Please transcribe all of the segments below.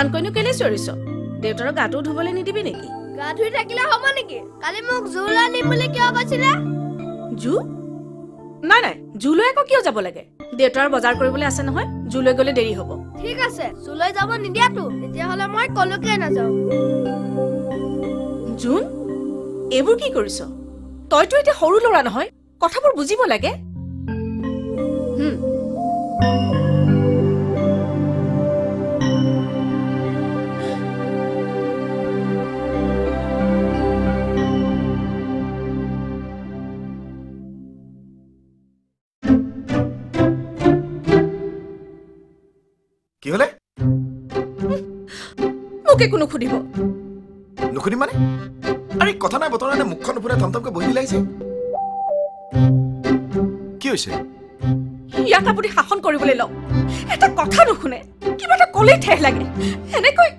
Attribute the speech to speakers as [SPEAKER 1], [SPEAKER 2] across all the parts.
[SPEAKER 1] ইমানকৈনো কেলে চিঞৰিছ দেউতাৰৰ গাটো ধুবলৈ নিদিবি নেকি?
[SPEAKER 2] গা ধুই থাকিলে হ'ব নেকি? কালি মোক জোল আনিম বুলি কিয় কৈছিলে?
[SPEAKER 1] জু? নাই নাই জুলৈ আকৌ কিয় যাব লাগে? দেউতাৰ বজাৰ কৰিবলৈ আছে নহয় জুলৈ গ'লে দেৰি হ'ব।
[SPEAKER 2] ঠিক আছে জোলৈ যাব নিদিয়াতো তেতিয়াহ'লে মই কলৈকে নাযাওঁ।
[SPEAKER 1] জোন এইবোৰ কি কৰিছ? তইতো এতিয়া সৰু ল'ৰা নহয় কথাবোৰ বুজিব লাগে। মোক একো নুসুধিব
[SPEAKER 3] নুসুধিম মানে? আৰে কথা নাই বতৰা নাই মুখখন নুফুটাই থমথমকৈ বহি দিলাইছে কি হৈছে?
[SPEAKER 1] ইয়াক আপুনি শাসন কৰিবলৈ লওক। এটা কথা নুশুনে কিবা এটা ক'লেই ঠেহ লাগে। এনেকৈ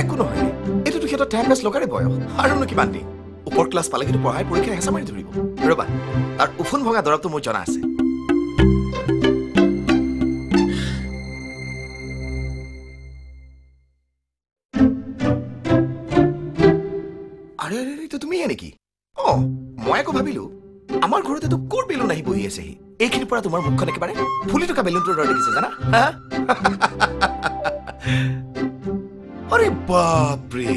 [SPEAKER 3] একো নহয় এইটোতো সিহঁতৰ টাইম পাছ লগাৰে বয়স। আৰুনো কিমান দিন? ওপৰ ক্লাছ পালে কিন্তু পঢ়াই পৰীক্ষা হেঁচা মাৰি ধৰিব। ৰ'বা তাৰ উফোন ভঙা দৰৱটো মোৰ জনা আছে। নেকি? অ মই আকৌ ভাবিলো আমাৰ ঘৰতেতো ক'ৰ বেলুন আহি বহি আছেহি? এইখিনিৰ পৰা তোমাৰ মুখখন একেবাৰে ফুলি থকা বেলুনটোৰ দৰে দেখিছে জানা? আৰে বাপৰে!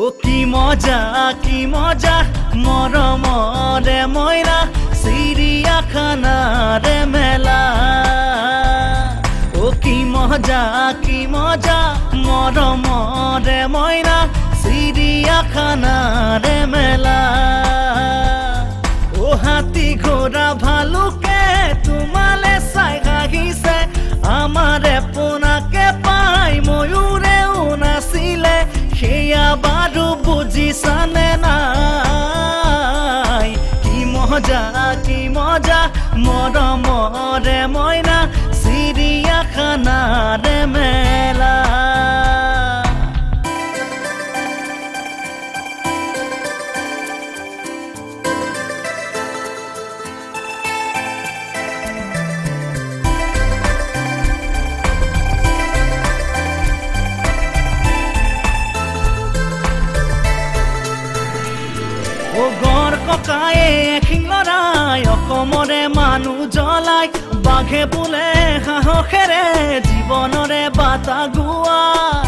[SPEAKER 4] ও কি মজা কি মজা মৰমৰে মইনা চিৰিয়াখানাৰে মেলা। ও কি মজা কি মজা মৰমৰে মইনা চিৰিয়াখানাৰে মেলা। ও হাতী ঘোঁৰা ভালুকে বুজিছানে নাই? কি মজা কি মজা? মৰমৰে মইনা চিৰিয়াখানাৰে মেলা। ককায়ে এখিং লৰাই অসমৰে মানুহ জ্বলাই বাঘে বোলে সাহসেৰে জীৱনৰে বাটা গোৱাই।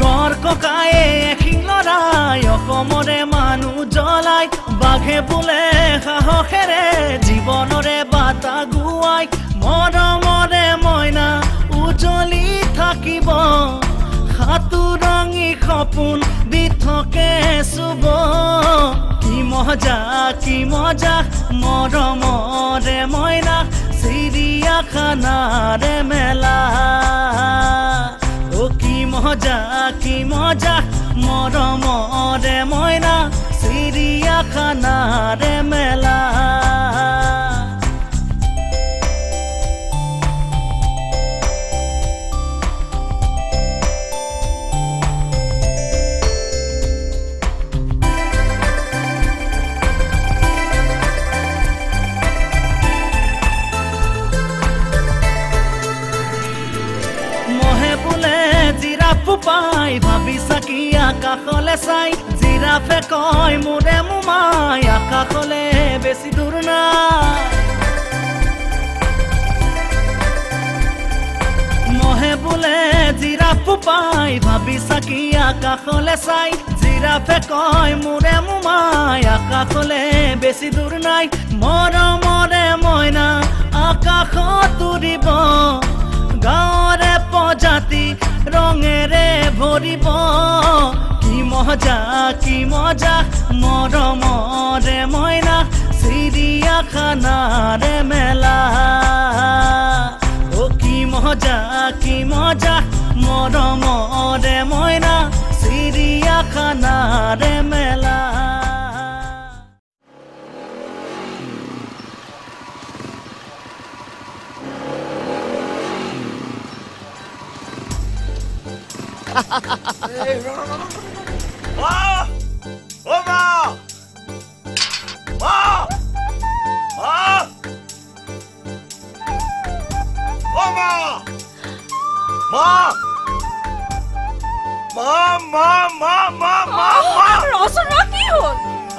[SPEAKER 4] গড় ককায়ে এখিং লৰাই অসমৰে মানুহ জ্বলাই বাঘে বোলে সাহসেৰে জীৱনৰে বাটা গোৱাই। মৰমৰে মইনা উজলি চতুৰঙী সপোন বিথকে চুব কি মজা কি মজা মৰমৰে মইনা চিৰিয়াখানাৰে মেলা। অ কি মজা কি মজা মৰমৰে মইনা চিৰিয়াখানাৰে মেলা। পাই ভাবি চাকি আকাশলে চাই জিৰাফে কয় মোৰে মোমাই আকাশলে বেছি দূৰ নাই। মহে বোলে জিৰাফ পাই ভাবি চাকি আকাশলে চাই জিৰাফে কয় মোৰে মোমাই আকাশলে বেছি দূৰ নাই। মৰমৰে মইনা আকাশত উৰিব গাঁৱৰে প্ৰজাতি ৰঙেৰে ভৰিব কি মজা কি মজা মৰমৰে মইনা চিৰিয়াখানাৰে মেলা। অ কি মজা কি মজা মৰমৰে মইনা চিৰিয়াখানাৰে মেলা।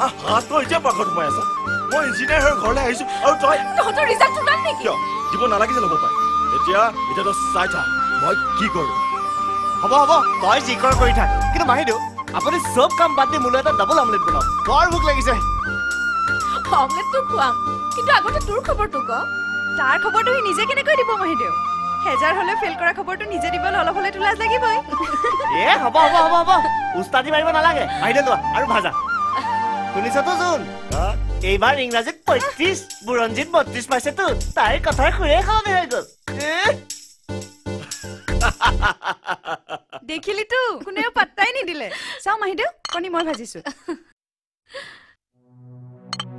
[SPEAKER 3] আহা, তই এতিয়া পাকঘৰত সোমাই আছ মই ইঞ্জিনিয়াৰ হৈ ঘৰলৈ আহিছো আৰু তই কিয় দিব নালাগিছিল হ'ব পাৰে এতিয়া এতিয়া তই চাই থাক মই কি কৰোঁ
[SPEAKER 5] হ'ব হ'ব। তই যি কৰ কৰি থাক কিন্তু মাহিদেউ আপুনি চব কাম বাদ দি মোলৈ এটা ডাবল আমলেট বনাওক। বৰ ভোক লাগিছে।
[SPEAKER 1] অমলেটটো খুৱাম কিন্তু আগতে তোৰ খবৰটো ক।
[SPEAKER 6] তাৰ খবৰটো সি নিজে কেনেকৈ দিব মহিদেউ হেজাৰ হলে ফেইল কৰা খবৰটো নিজে দিবলৈ অলপ হলেতো লাজ লাগিবই।
[SPEAKER 5] এ হ'ব হ'ব হ'ব হ'ব। উস্তাদি মাৰিব নালাগে। মাহিদেউ লোৱা আৰু ভাজা। শুনিছতো জোন? এইবাৰ ইংৰাজীত পঁয়ত্ৰিশ বুৰঞ্জীত বত্ৰিশ পাইছেতো তাইৰ কথাৰ সুৰে সলনি হৈ গ'ল।
[SPEAKER 6] দেখিলিতো কোনেও পাত্তাই নিদিলে। চাওঁ মাহিদেউ কণী মই ভাজিছো।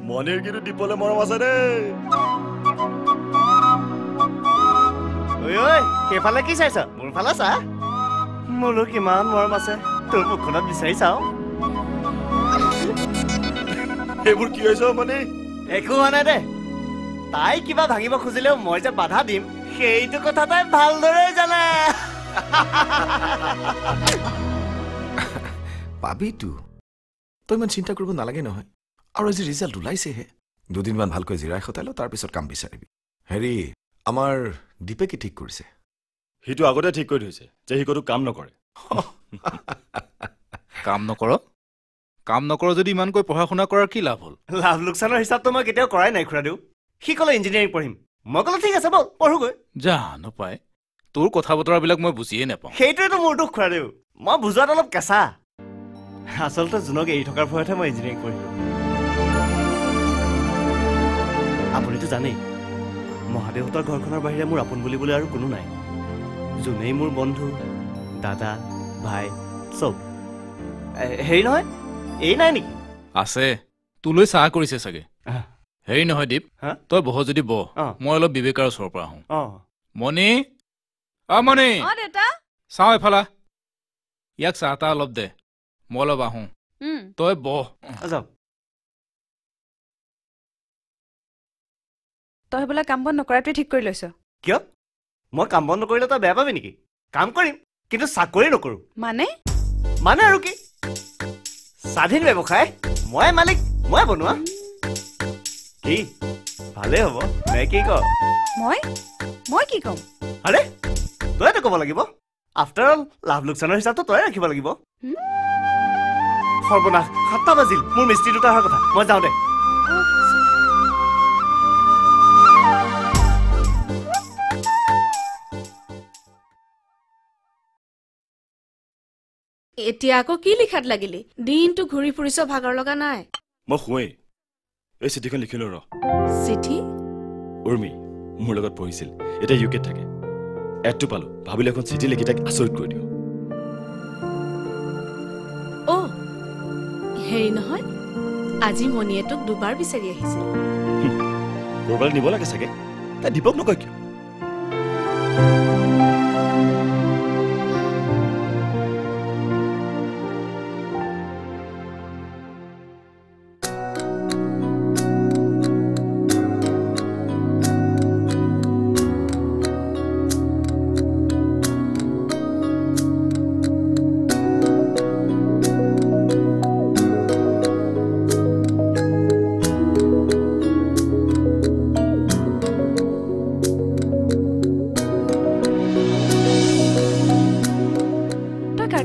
[SPEAKER 3] মণিৰ কিন্তু দিবলৈ মৰম আছে দেই
[SPEAKER 5] সেইফালে কি চাইছ? মোৰ ফালে চা। মোৰো কিমান মৰম আছে। তোৰ মুখখনত বিচাৰি চাওঁ।
[SPEAKER 3] এইবোৰ কি হৈছে মানে
[SPEAKER 5] একো হোৱা নাই দে। তাই কিবা ভাঙিব খুজিলেও মই যে বাধা দিম সেইটো কথা তাই ভালদৰে জানে।
[SPEAKER 3] পাবিতো। তই ইমান চিন্তা কৰিব নালাগে নহয়। আৰু আজি ৰিজাল্ট ওলাইছেহে। দুদিনমান ভালকৈ জিৰাই সতাই ল তাৰপিছত কাম বিচাৰিবি। হেৰি আমাৰ দীপে কি ঠিক কৰিছে।
[SPEAKER 7] সিটো আগতে ঠিক কৰি থৈছে যে সি ক'তো কাম নকৰে।
[SPEAKER 8] কাম নকৰ? কাম নকৰ যদি ইমানকৈ পঢ়া শুনা কৰাৰ কি লাভ হ'ল?
[SPEAKER 5] লাভ লোকচানৰ হিচাপটো মই কেতিয়াও কৰাই নাই খুৰাদেউ। সি ক'লে ইঞ্জিনিয়াৰিং পঢ়িম। মই ক'লো ঠিক আছে ব'ল পঢ়োগৈ।
[SPEAKER 8] জানো পাই। তোৰ কথা বতৰাবিলাক মই বুজিয়ে নাপাওঁ।
[SPEAKER 5] সেইটোৱেতো মোৰ দুখ খুৰাদেউ মই বুজোৱাত অলপ কেঁচা। আচলতে জোনক এৰি থকাৰ ভয়তহে মই ইঞ্জিনিয়াৰিং পঢ়িলোঁ। আপুনিতো জানেই মহাদেউহঁতৰ ঘৰখনৰ বাহিৰে মোৰ আপোন বুলিবলৈ আৰু কোনো নাই। যোনেই মোৰ বন্ধু দাদা ভাই চব। হেৰি নহয় এই নাই নেকি?
[SPEAKER 8] আছে তোলৈ চাহ কৰিছে চাগে। হেৰি নহয় দীপ
[SPEAKER 5] হা?
[SPEAKER 8] তই বহ যদি বহ। মই অলপ বিবেকাৰ ওচৰৰ পৰা আহোঁ। মণি অ মণি
[SPEAKER 6] অ দেউতা?
[SPEAKER 8] চাওঁ এফালা ইয়াক চাহ তাহ অলপ দে। মই অলপ আহোঁ। তই বহ।
[SPEAKER 5] যাওক
[SPEAKER 6] তই বোলে কাম বন নকৰাটোৱে ঠিক কৰি লৈছ।
[SPEAKER 5] কিয়? মই কাম বন নকৰিলে তই বেয়া পাবি নেকি? কাম কৰিম কিন্তু চাকৰি নকৰোঁ।
[SPEAKER 6] মানে?
[SPEAKER 5] মানে আৰু কি? স্বাধীন ব্যৱসায় মই মালিক মই বনোৱা। কি? ভালেই হ'ব। নে কি ক?
[SPEAKER 6] মই? মই কি ক'ম?
[SPEAKER 5] আৰে তইতো ক'ব লাগিব। আফটাৰ অল লাভ লোকচানৰ হিচাপটো তই ৰাখিব লাগিব? সৰ্বনাশ সাতটা বাজিল মোৰ মিস্ত্ৰী দুটা অহাৰ কথা। মই যাওঁ দে।
[SPEAKER 1] এতিয়া আকৌ কি লিখাত লাগিলি? দিনটো ঘূৰি ফুৰিছ ভাগৰ লগা নাই।
[SPEAKER 7] মই শুৱেই। এই চিঠিখন লিখিলোঁ ৰ।
[SPEAKER 1] চিঠি?
[SPEAKER 7] উৰ্মি মোৰ লগত পঢ়িছিল। এতিয়া ইউ কেত থাকে। এডটো পালোঁ। ভাবিলোঁ এখন চিঠি লিখি তাইক আচৰিত কৰি দিওঁ।
[SPEAKER 1] অ' হেৰি নহয় আজি মণিয়ে তোক দুবাৰ বিচাৰি আহিছিল
[SPEAKER 7] ক'ৰবালৈ নিব লাগে চাগে। তাই দীপক নকয় কিয়?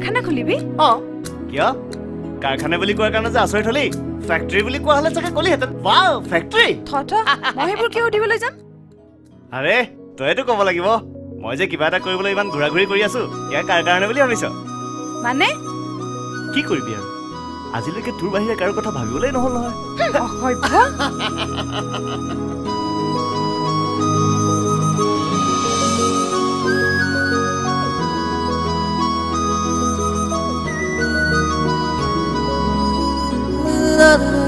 [SPEAKER 6] কাৰখানা খুলিবি?
[SPEAKER 5] অঁ। কিয়? কাৰখানা বুলি কোৱাৰ কাৰণে যে আচৰিত হলি? ফেক্টৰী বুলি কোৱা হ'লে চাগে কলিহেঁতেন ৱাও ফেক্টৰী
[SPEAKER 6] থ থ মই সেইবোৰ কিয় সুধিবলৈ যাম?
[SPEAKER 5] আৰে তইতো ক'ব লাগিব। মই যে কিবা এটা কৰিবলৈ ইমান ঘূৰা ঘূৰি কৰি আছো ইয়াৰ কাৰ কাৰণে বুলি ভাবিছ?
[SPEAKER 6] মানে?
[SPEAKER 5] কি কৰিবি আৰু? আজিলৈকে তোৰ বাহিৰে কাৰো কথা ভাবিবলৈ নহ'ল নহয়।
[SPEAKER 4] rất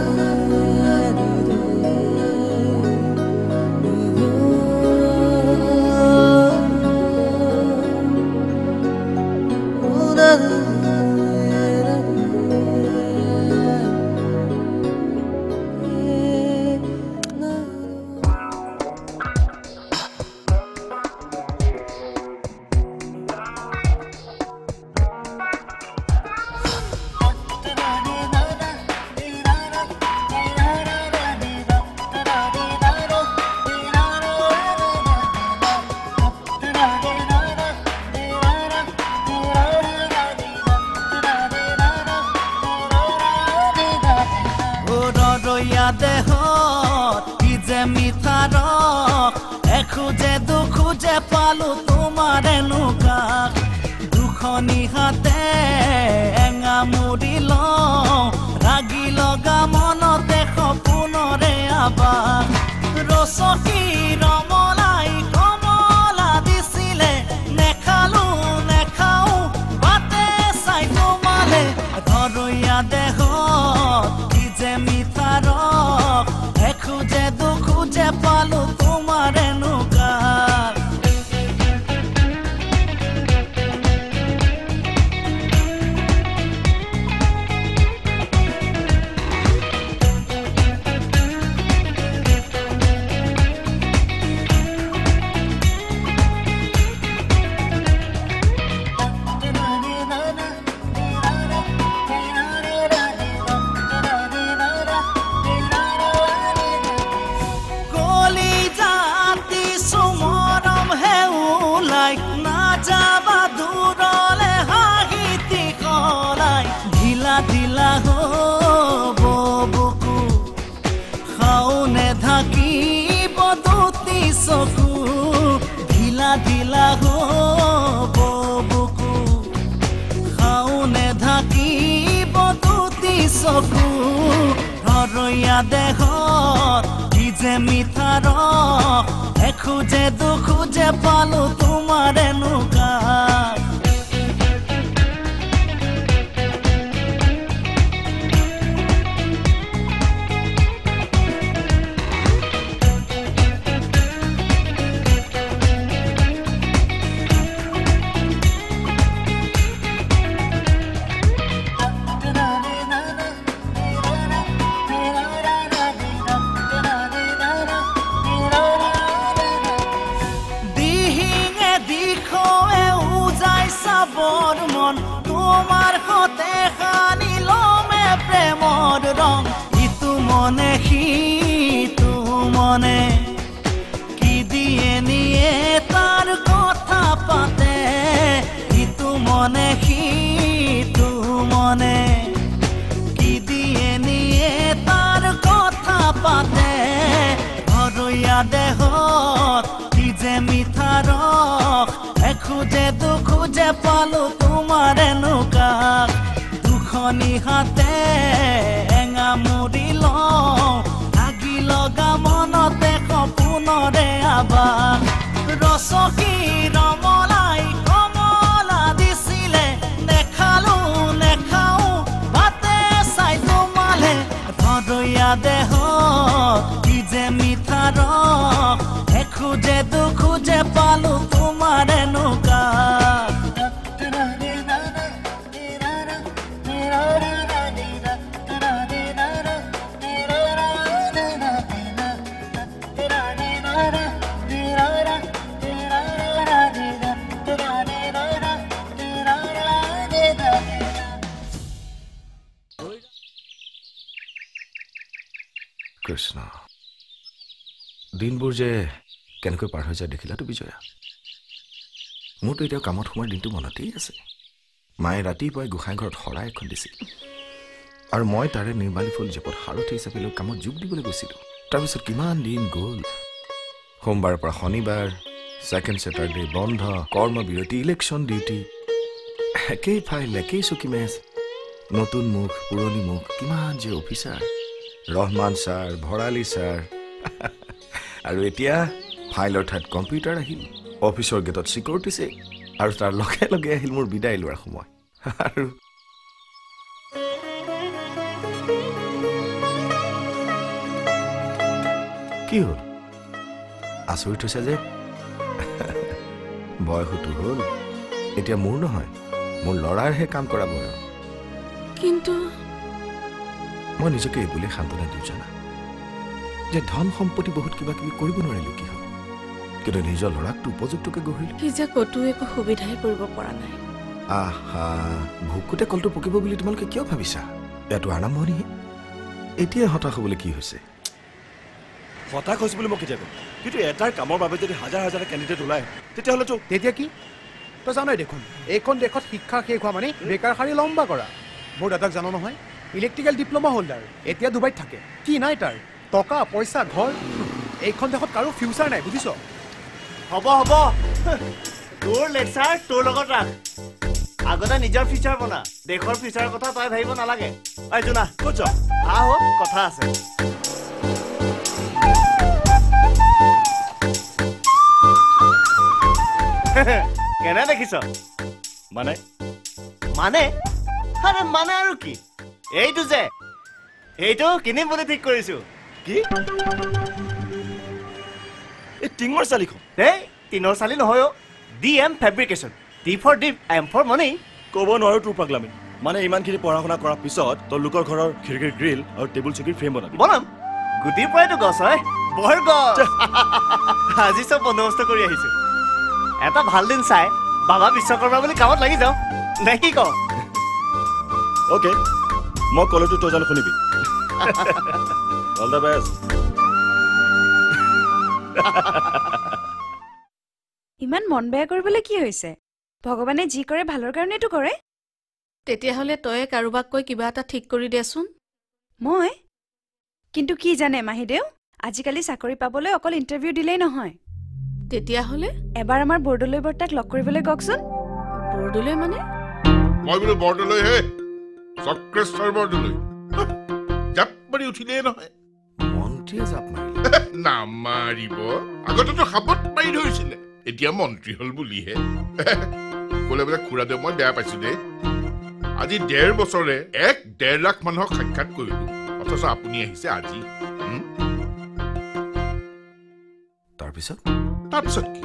[SPEAKER 4] কি যে মিঠা ৰস এখোজে দুখোজে পালো তোমাৰ এনেকুৱা হাতে এঙা মুৰি লওঁ আগি লগা মনতে সপোনৰে আবাৰ ৰচকী
[SPEAKER 3] কৃষ্ণ। দিনবোৰ যে কেনেকৈ পাৰ হৈ যায় দেখিলাতো বিজয়া মোৰতো এতিয়া কামত সোমোৱাৰ দিনটো মনতেই আছে। মায়ে ৰাতিপুৱাই গোঁসাই ঘৰত শৰাই এখন দিছিল। আৰু মই তাৰে নিৰ্মালী ফুল জেপত সাৰথি হিচাপে লৈ কামত যোগ দিবলৈ গৈছিলোঁ। তাৰপিছত কিমান দিন গ'ল। সোমবাৰৰ পৰা শনিবাৰ ছেকেণ্ড ছেটাৰডে বন্ধ কৰ্মবিৰতি ইলেকশ্যন ডিউটি। একেই ফাইল একেই চকী মেচ নতুন মুখ পুৰণি মুখ কিমান যে officer. Rahman sir Bharali sir. আৰু এতিয়া ফাইলৰ ঠাইত কম্পিউটাৰ আহিল অফিচৰ গেটত চিকিউৰিটি চেক আৰু তাৰ লগে লগে আহিল মোৰ বিদায় লোৱাৰ সময়। আৰু কি হ'ল? আচৰিত হৈছে যে বয়সতো হ'ল। এতিয়া মোৰ নহয় মোৰ ল'ৰাৰহে কাম কৰা বয়স
[SPEAKER 1] কিন্তু
[SPEAKER 3] মই নিজকে এইবুলি সান্তনা দিওঁ জানা। যে ধন সম্পত্তি বহুত কিবা কিবি কৰিব নোৱাৰিলো কি হ'ল কিন্তু নিজৰ ল'ৰাকটো উপযুক্তকে গঢ়িলো।
[SPEAKER 1] সি যে ক'তো একো সুবিধাই কৰিব পৰা নাই।
[SPEAKER 3] আহা ভোকতে কলটো পকিব বুলি তোমালোকে কিয় ভাবিছা? ইয়াতো আৰম্ভণিহে এতিয়া হতাশ হ'বলৈ কি হৈছে?
[SPEAKER 7] হতাশ হৈছো বুলি মই কেতিয়া ক'ম? কিন্তু এটাৰ কামৰ বাবে যদি হাজাৰ হাজাৰ কেণ্ডিডেট ওলায় তেতিয়াহ'লেতো
[SPEAKER 9] তেতিয়া কি? তই জানই দেখোন। এইখন দেশত শিক্ষা শেষ হোৱা মানে বেকাৰ শাৰী লম্বা কৰা। মোৰ দাদাক জানো নহয়? ইলেক্ট্ৰিকেল ডিপ্ল'মা হোল্ডাৰ এতিয়া ডুবাইত থাকে। কি নাই তাৰ? টকা পইচা ঘৰ? এইখন দেশত কাৰো ফিউচাৰ নাই বুজিছ?
[SPEAKER 5] হ'ব হ'ব। তোৰ লেকচাৰ তোৰ লগত ৰাখ। আগতে নিজৰ ফিউচাৰ বনা দেশৰ ফিউচাৰৰ কথা তই ভাবিব নালাগে। ঐ জোনা ক'ত যাৱ আহ কথা আছে। কেনে দেখিছ?
[SPEAKER 7] মানে?
[SPEAKER 5] মানে? আৰে মানে আৰু কি? এইটো যে এইটো কিনিম বুলি ঠিক কৰিছো
[SPEAKER 7] কি এই টিঙৰ চালিখন
[SPEAKER 5] দেই টিনৰ চালি নহয় অ' D M fabrication D for dip M for money
[SPEAKER 7] ক'ব নোৱাৰো তোৰ পাগলামি মানে ইমানখিনি পঢ়া শুনা কৰাৰ পিছত তই লোকৰ ঘৰৰ খিৰিকীৰ গ্ৰিল আৰু টেবুল চকীৰ ফ্ৰেম বনাবি
[SPEAKER 5] বনাম গুটিৰ পৰাইতো গছ হয় বৰ গছ আজি চব বন্দবস্ত কৰি আহিছো এটা ভাল দিন চাই বাবা বিশ্বকৰ্মা বুলি কামত লাগি যাওঁ নে কি কওঁ
[SPEAKER 7] অ'কে মই ক'লেতো তই জানো শুনিবি। অল দ্য বেষ্ট
[SPEAKER 6] ইমান মন বেয়া কৰিবলৈ কি হৈছে? ভগৱানে যি কৰে ভালৰ কাৰণেতো কৰে।
[SPEAKER 1] তেতিয়াহ'লে তয়ে কাৰোবাক কৈ কিবা এটা ঠিক কৰি দেচোন।
[SPEAKER 6] মই? কিন্তু কি জানে মাহীদেউ? আজিকালি চাকৰি পাবলৈ অকল ইণ্টাৰভিউ দিলেই নহয়।
[SPEAKER 1] তেতিয়াহ'লে?
[SPEAKER 6] এবাৰ আমাৰ বৰদলৈ বৰ্তাক লগ কৰিবলৈ কওকচোন।
[SPEAKER 1] বৰদলৈ মানে?
[SPEAKER 10] মই বোলো বৰদলৈ হে। চক্ৰেশ্বৰ বৰদলৈ হাহ, জাপ মাৰি উঠিলেই নহয়।
[SPEAKER 3] মন্ত্ৰীয়ে জাপ মাৰিলে।
[SPEAKER 10] নামাৰিব। আগতেতো সাপত মাৰি ধৰিছিলে। এতিয়া মন্ত্ৰী হল বুলিহে। কলে বোলে খুৰাদেউ মই বেয়া পাইছো দেই। আজি ডেৰ বছৰে এক ডেৰ লাখ মানুহক সাক্ষাৎ কৰিলো। অথচ আপুনি আহিছে আজি?
[SPEAKER 3] তাৰপিছত?
[SPEAKER 10] তাৰপিছত কি?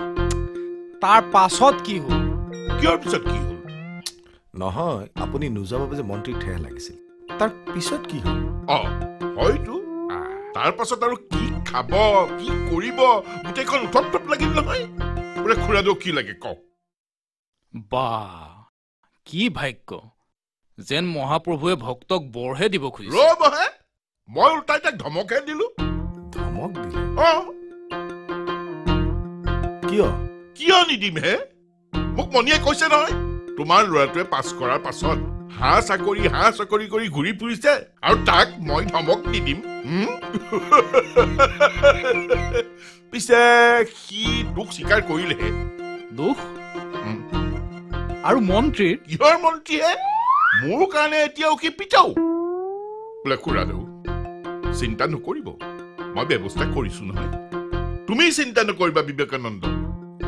[SPEAKER 8] তাৰ পাছত কি হ'ল?
[SPEAKER 10] কিয়ৰ পিছত কি হ'ল
[SPEAKER 3] নহয় আপুনি নোযোৱা বাবে যে মন্ত্ৰীৰ ঠেহ লাগিছিল। তাৰ পিছত কি হ'ল?
[SPEAKER 10] অ হয়তো। তাৰ পাছত আৰু কি খাব কি কৰিব? গোটেইখন উঠপ লাগিল নহয়। বোলে খুৰাদেউ কি লাগে কওক।
[SPEAKER 8] বা কি ভাগ্য। যেন মহাপ্ৰভুৱে ভক্তক বৰহে দিব খুজিছে।
[SPEAKER 10] ৰ'বহে মই ওলটাই তাক ধমকহে দিলো।
[SPEAKER 3] ধমক দিলে?
[SPEAKER 10] অ।
[SPEAKER 3] কিয়?
[SPEAKER 10] কিয় নিদিম হে? মোক মণিয়ে কৈছে নহয়। তোমাৰ ল'ৰাটোৱে পাছ কৰাৰ পাছত হাঁহ চাকৰি হাঁহ চাকৰি কৰি ঘূৰি ফুৰিছে আৰু তাক মই ধমক নিদিম? পিছে সি দুখ স্বীকাৰ কৰিলেহে।
[SPEAKER 8] দুখ। আৰু মন্ত্ৰীৰ?
[SPEAKER 10] কিহৰ মন্ত্ৰীহে? মোৰ কাৰণে এতিয়াও সি পিতাও বোলে খুৰাদেউ চিন্তা নকৰিব। মই ব্যৱস্থা কৰিছো নহয়। তুমি চিন্তা নকৰিবা বিবেকানন্দ।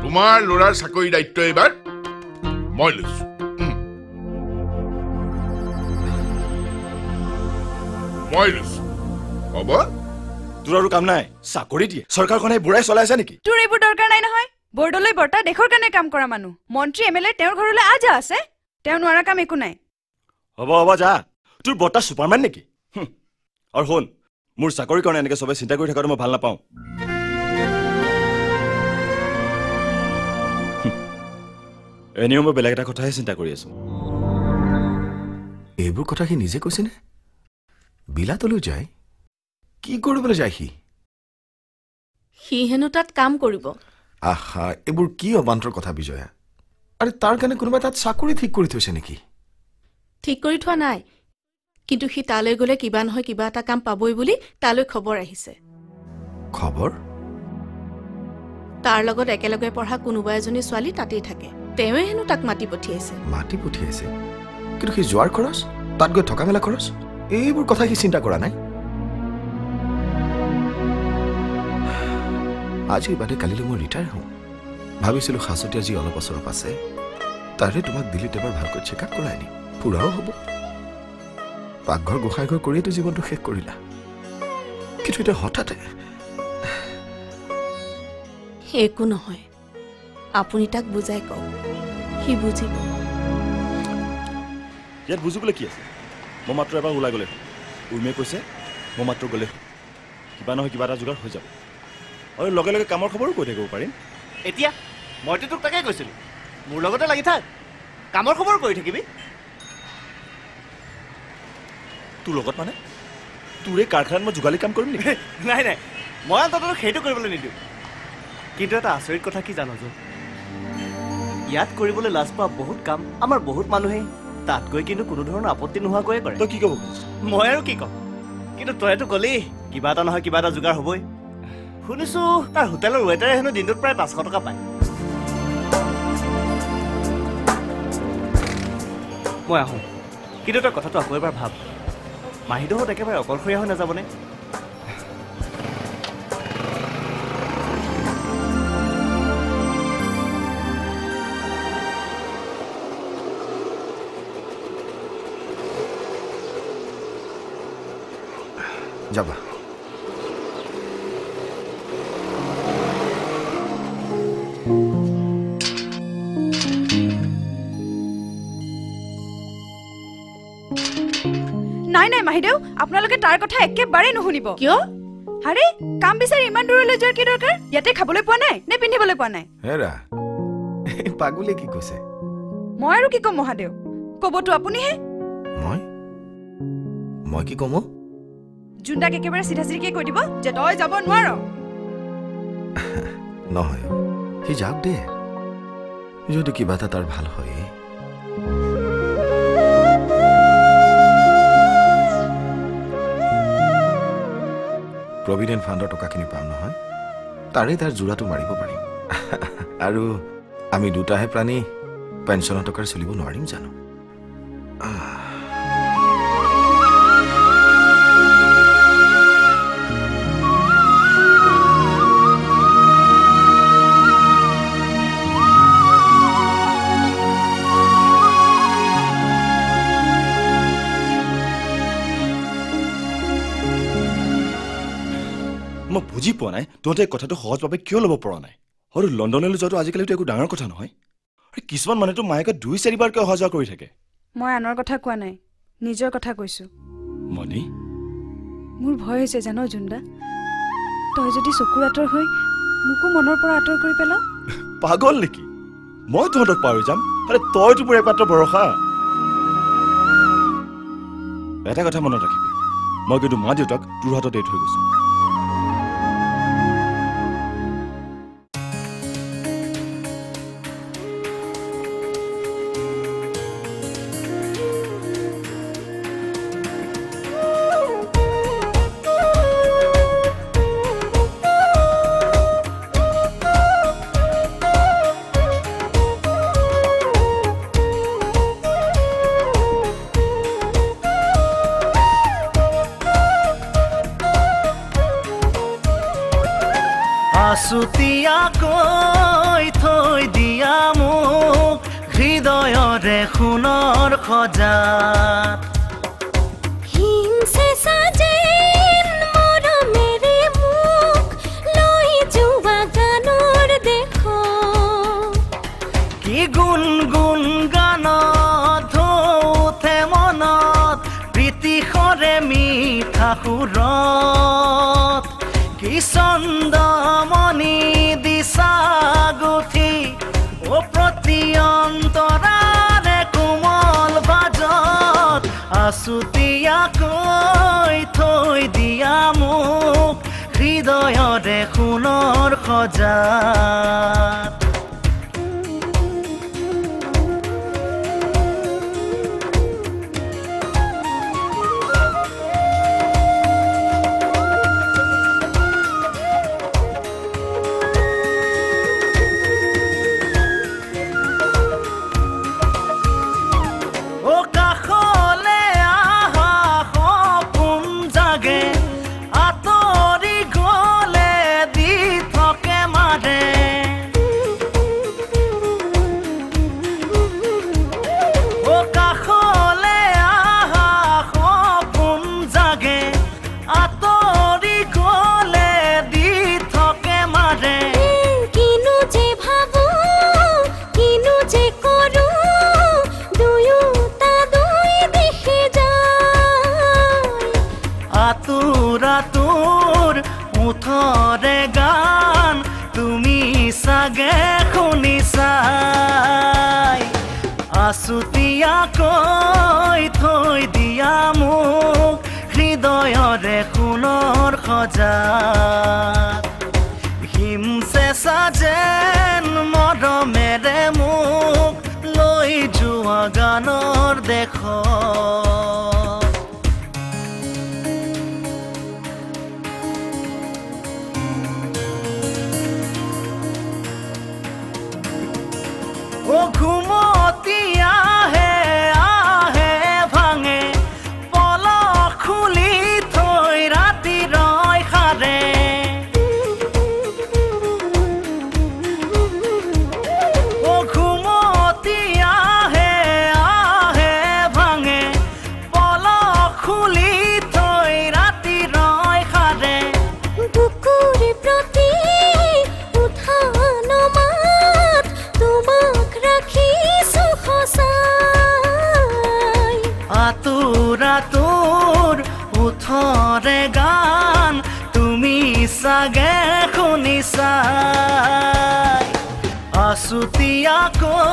[SPEAKER 10] তোমাৰ ল'ৰাৰ চাকৰি দায়িত্ব এইবাৰ মই লৈছো হ'ব
[SPEAKER 7] তোৰ আৰু কাম নাই। চাকৰি দিয়ে। চৰকাৰখনে বুঢ়াই চলাই আছে নেকি?
[SPEAKER 6] তোৰ এইবোৰ দৰকাৰ নাই নহয়। বৰদলৈ বৰ্তা দেশৰ কাৰণে কাম কৰা মানুহ। মন্ত্ৰী এম এল এ তেওঁৰ ঘৰলৈ আহ যা আছে। তেওঁ নোৱাৰা কাম একো নাই।
[SPEAKER 7] হ'ব হ'ব যা। তোৰ বৰ্তা ছুপাৰমেন নেকি। আৰু শুন মোৰ চাকৰিৰ কাৰণে এনেকৈ চবে চিন্তা কৰি থকাটো মই ভাল নাপাওঁ। এনেও মই বেলেগ এটা কথাহে চিন্তা কৰি আছো।
[SPEAKER 3] এইবোৰ কথা সি নিজে কৈছেনে? বিলাতলৈ যায়। কি কৰিবলৈ যায় সি?
[SPEAKER 1] সি হেনো তাত কাম কৰিব।
[SPEAKER 3] আহা এইবোৰ কি অবান্তৰ কথা বিজয়া? আৰে তাৰ কাৰণে কোনোবাই তাত চাকৰি ঠিক কৰি থৈছে নেকি?
[SPEAKER 1] ঠিক কৰি থোৱা নাই। কিন্তু সি তালৈ গ'লে কিবা নহয় কিবা এটা কাম পাবই বুলি তালৈ খবৰ আহিছে।
[SPEAKER 3] খবৰ?
[SPEAKER 1] তাৰ লগত একেলগে পঢ়া কোনোবা এজনী ছোৱালী তাতেই থাকে। তেওঁৱে হেনো তাক মাতি পঠিয়াইছে।
[SPEAKER 3] মাতি পঠিয়াইছে? কিন্তু সি যোৱাৰ খৰচ? তাত গৈ থকা মেলা খৰচ? এইবোৰ কথা সি চিন্তা কৰা নাই? আজি বাদে কালিলৈ মই ৰিটায়াৰ হওঁ। ভাবিছিলো সাঁচতীয়া যি অলপ ওচৰত আছে তাৰে তোমাক দিল্লীত এবাৰ ভালকৈ চেক আপ কৰাই আনিম ফুৰাও হ'ব। পাকঘৰ গোসাঁই ঘৰ কৰিয়েতো জীৱনটো শেষ কৰিলা। কিন্তু এতিয়া হঠাতে
[SPEAKER 1] একো নহয়। আপুনি তাক বুজাই কওক। সি বুজিব।
[SPEAKER 7] ইয়াত বুজিবলৈ কি আছে? মই মাত্ৰ এবাৰ ওলাই গ'লে হ'ল। উৰ্মিয়ে কৈছে মই মাত্ৰ গ'লে। কিবা নহয় কিবা এটা যোগাৰ হৈ যাব। আৰু লগে লগে কামৰ খবৰো কৈ থাকিব পাৰিম।
[SPEAKER 5] এতিয়া মইতো তোক তাকে কৈছিলোঁ। মোৰ লগতে লাগি থাক। কামৰ খবৰ কৰি থাকিবি।
[SPEAKER 7] তোৰ লগত মানে? তোৰ এই কাৰখানাত মই যোগালী কাম কৰিম নেকি?
[SPEAKER 5] নাই নাই। মই অন্ততঃ সেইটো কৰিবলৈ নিদিওঁ। কিন্তু এটা আচৰিত কথা কি জানো যোন ইয়াত কৰিবলৈ লাজ পোৱা বহুত কাম আমাৰ বহুত মানুহে তাত গৈ কিন্তু কোনো ধৰণৰ আপত্তি নোহোৱাকৈয়ে কৰে।
[SPEAKER 7] তই কি ক'ব
[SPEAKER 5] মই আৰু কি ক'ম? কিন্তু তইতো গ'লি কিবা এটা নহয় কিবা এটা যোগাৰ হ'বই। শুনিছো তাৰ হোটেলৰ ৱেটাৰে হেনো দিনটোত প্ৰায় পাঁচশ টকা পায়। মই আহোঁ। কিন্তু তই কথাটো আকৌ এবাৰ ভাব। মাহীদেউহঁত একেবাৰে অকলশৰীয়া হৈ নাযাবনে?
[SPEAKER 3] যাবা।
[SPEAKER 6] নাই নাই মাহীদেউ আপোনালোকে তাৰ কথা একেবাৰেই নুশুনিব।
[SPEAKER 1] কিয়?
[SPEAKER 6] আৰে কাম বিচাৰি ইমান দূৰলৈ যোৱাৰ কি দৰকাৰ? ইয়াতে খাবলৈ পোৱা নাই নে পিন্ধিবলৈ পোৱা নাই?
[SPEAKER 3] হেৰা এই পাগলীয়ে কি কৈছে?
[SPEAKER 6] মই আৰু কি ক'ম মহাদেউ? ক'বতো আপুনিহে।
[SPEAKER 3] মই? মই কি ক'ম?
[SPEAKER 6] জোনদাক একেবাৰে চিধা চিধিকে কৈ দিব যে তই যাব নোৱাৰ।
[SPEAKER 3] নহয়। সি যাওক দে। যদি কিবা এটা তাৰ ভাল হয়। প্ৰভিডেণ্ট ফাণ্ডৰ টকাখিনি পাম নহয়। তাৰেই তাৰ যোৰাটো মাৰিব পাৰিম। আৰু আমি দুটাহে প্ৰাণী পেঞ্চনৰ টকাৰ চলিব নোৱাৰিম জানো?
[SPEAKER 7] বুজি পোৱা নাই তহঁতে এই কথাটো সহজভাৱে কিয় ল'ব পৰা নাই? আৰু লণ্ডনলৈ যোৱাটো আজিকালিতো একো ডাঙৰ কথা নহয়। আৰু কিছুমান মানুহেতো মায়েকে দুই চাৰিবাৰকৈ অহা যোৱা কৰি থাকে?
[SPEAKER 6] মই আনৰ কথা কোৱা নাই নিজৰ কথা কৈছো।
[SPEAKER 7] মণি?
[SPEAKER 6] মোৰ ভয় হৈছে জান জোনদা? তই যদি চকুৰ আঁতৰ হৈ মোকো মনৰ পৰা আঁতৰ কৰি পেলাও?
[SPEAKER 7] পাগল নেকি? মই তহঁতক পাহৰি যাম আৰে তইতো মোৰ একমাত্ৰ ভৰসা। এটা কথা মনত ৰাখিবি। মই কিন্তু মা দেউতাক তোৰ হাতত এৰি থৈ গৈছো।
[SPEAKER 4] আছুতীয়াকৈ থৈ দিয়া মোক হৃদয়ৰে সোণৰ সজাত। সোণৰ সজাত হিমচে যেন মৰমেৰে মোক লৈ যোৱা গানৰ দেশত। শুনিছাই আছুতীয়াকৈ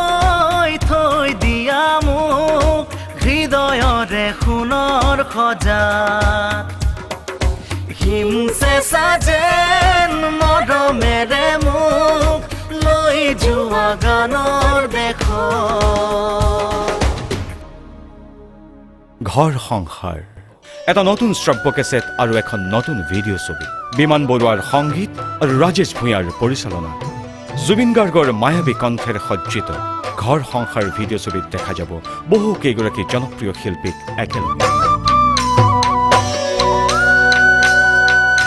[SPEAKER 4] থৈ দিয়া মোক হৃদয়ৰে সোণৰ সজাত। হিমচে যেন মৰমেৰে মোক লৈ যোৱা গানৰ দেশত।
[SPEAKER 11] ঘৰ সংসাৰ। এটা নতুন শ্ৰব্য কেছেট আৰু এখন নতুন ভিডিঅ' ছবি। বিমান বৰুৱাৰ সংগীত আৰু ৰাজেশ ভূঞাৰ পৰিচালনা। জুবিন গাৰ্গৰ মায়াবী কণ্ঠেৰে সজ্জিত ঘৰ সংসাৰ ভিডিঅ' ছবিত দেখা যাব বহু কেইগৰাকী জনপ্ৰিয় শিল্পীক একেলগে।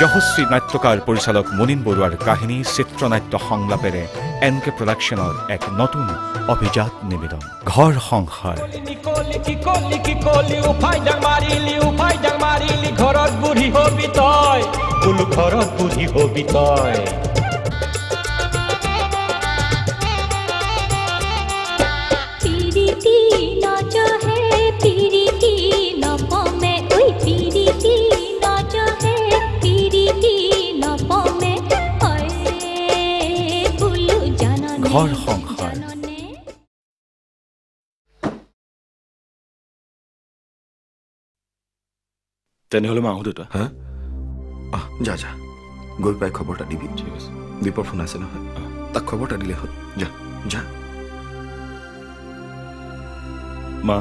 [SPEAKER 11] যশস্বী নাট্যকাৰ পৰিচালক মুনীন বৰুৱাৰ কাহিনী চিত্ৰনাট্য সংলাপেৰে এন কে প্ৰডাকশ্যনৰ এক নতুন অভিজাত নিবেদন। ঘৰ সংসাৰ।
[SPEAKER 12] ঘৰত বুঢ়ী হবি তই ঘৰত বুঢ়ী হবি তই।
[SPEAKER 11] ঘৰ সংসাৰ
[SPEAKER 7] তেনেহ'লে মই আহোঁ দেউতা।
[SPEAKER 3] হা? আহ যা যা। গৈ পাই খবৰ এটা দিবি ঠিক আছে। দীপৰ ফোন আছে নহয়। তাক খবৰ এটা দিলে হ'ল। যা যা।
[SPEAKER 7] মা।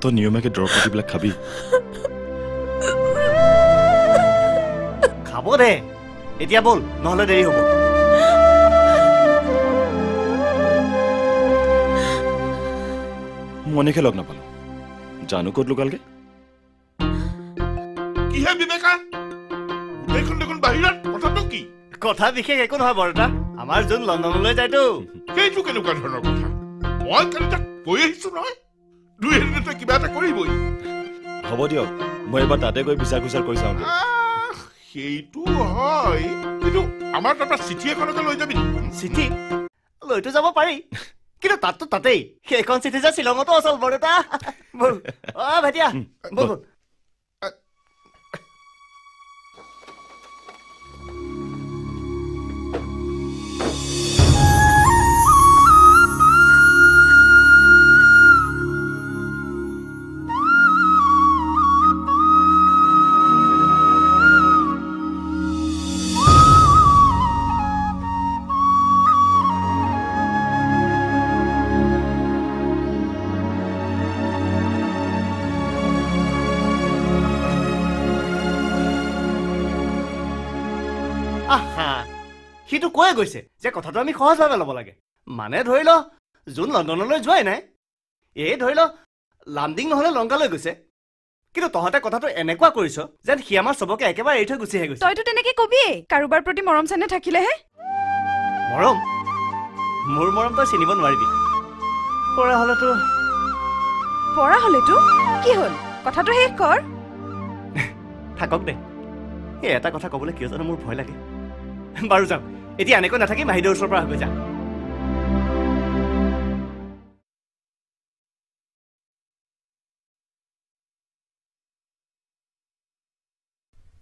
[SPEAKER 7] তই নিয়মীয়াকৈ দৰৱ পাতিবিলাক খাবি।
[SPEAKER 5] খাব দে। এতিয়া ব'ল নহ'লে দেৰি হ'ব।
[SPEAKER 7] মণিকে লগ নাপালোঁ। জানো ক'ত লুকালগে
[SPEAKER 10] কিহে বিবেকা? গোটেইখন দেখোন বাহিৰত কথাটো কি?
[SPEAKER 5] কথা বিশেষ একো নহয় বৰতা আমাৰ যোন লণ্ডনলৈ যায়তো।
[SPEAKER 10] সেইটো কেনেকুৱা ধৰণৰ কথা? মই কালি তাক কৈ আহিছো নহয়। দুই এদিনতে কিবা এটা কৰিবই।
[SPEAKER 7] হ'ব দিয়ক মই এবাৰ তাতে গৈ বিচাৰ খোচাৰ কৰি
[SPEAKER 10] আহ, সেইটো হয়। কিন্তু আমাৰ তাৰপৰা চিঠি এখনকে লৈ যাবি?
[SPEAKER 5] চিঠি? লৈতো যাব পাৰি। কিন্তু তাততো তাতেই। সেইখন চিঠি যে শ্বিলঙতো আচল বৰদেউতা। অ ভাইটিয়া। কৈয়ে গৈছে যে কথাটো আমি সহজভাৱে ল'ব লাগে। মানে ধৰি ল যোন লণ্ডনলৈ যোৱাই নাই এই ধৰি ল লামডিং নহ'লে লংকালৈ গৈছে। কিন্তু তহঁতে কথাটো এনেকুৱা কৰিছ যেন সি আমাৰ চবকে একেবাৰে এৰি থৈ গুচিহে গৈছে।
[SPEAKER 6] তইতো তেনেকে কবিয়েই কাৰোবাৰ প্ৰতি মৰম চেনেহ থাকিলেহে।
[SPEAKER 5] মৰম? মোৰ মৰম তই চিনিব নোৱাৰিবি। পৰা হ'লেতো
[SPEAKER 6] পৰা হলেতো? কি হ'ল? কথাটো শেষ কৰ।
[SPEAKER 5] থাকক দে। এই এটা কথা ক'বলৈ কিয় জানো মোৰ ভয় লাগে। বাৰু যাওঁ। এতিয়া এনেকৈ নাথাকি মাহিদেউৰ ওচৰৰ পৰা হৈ যা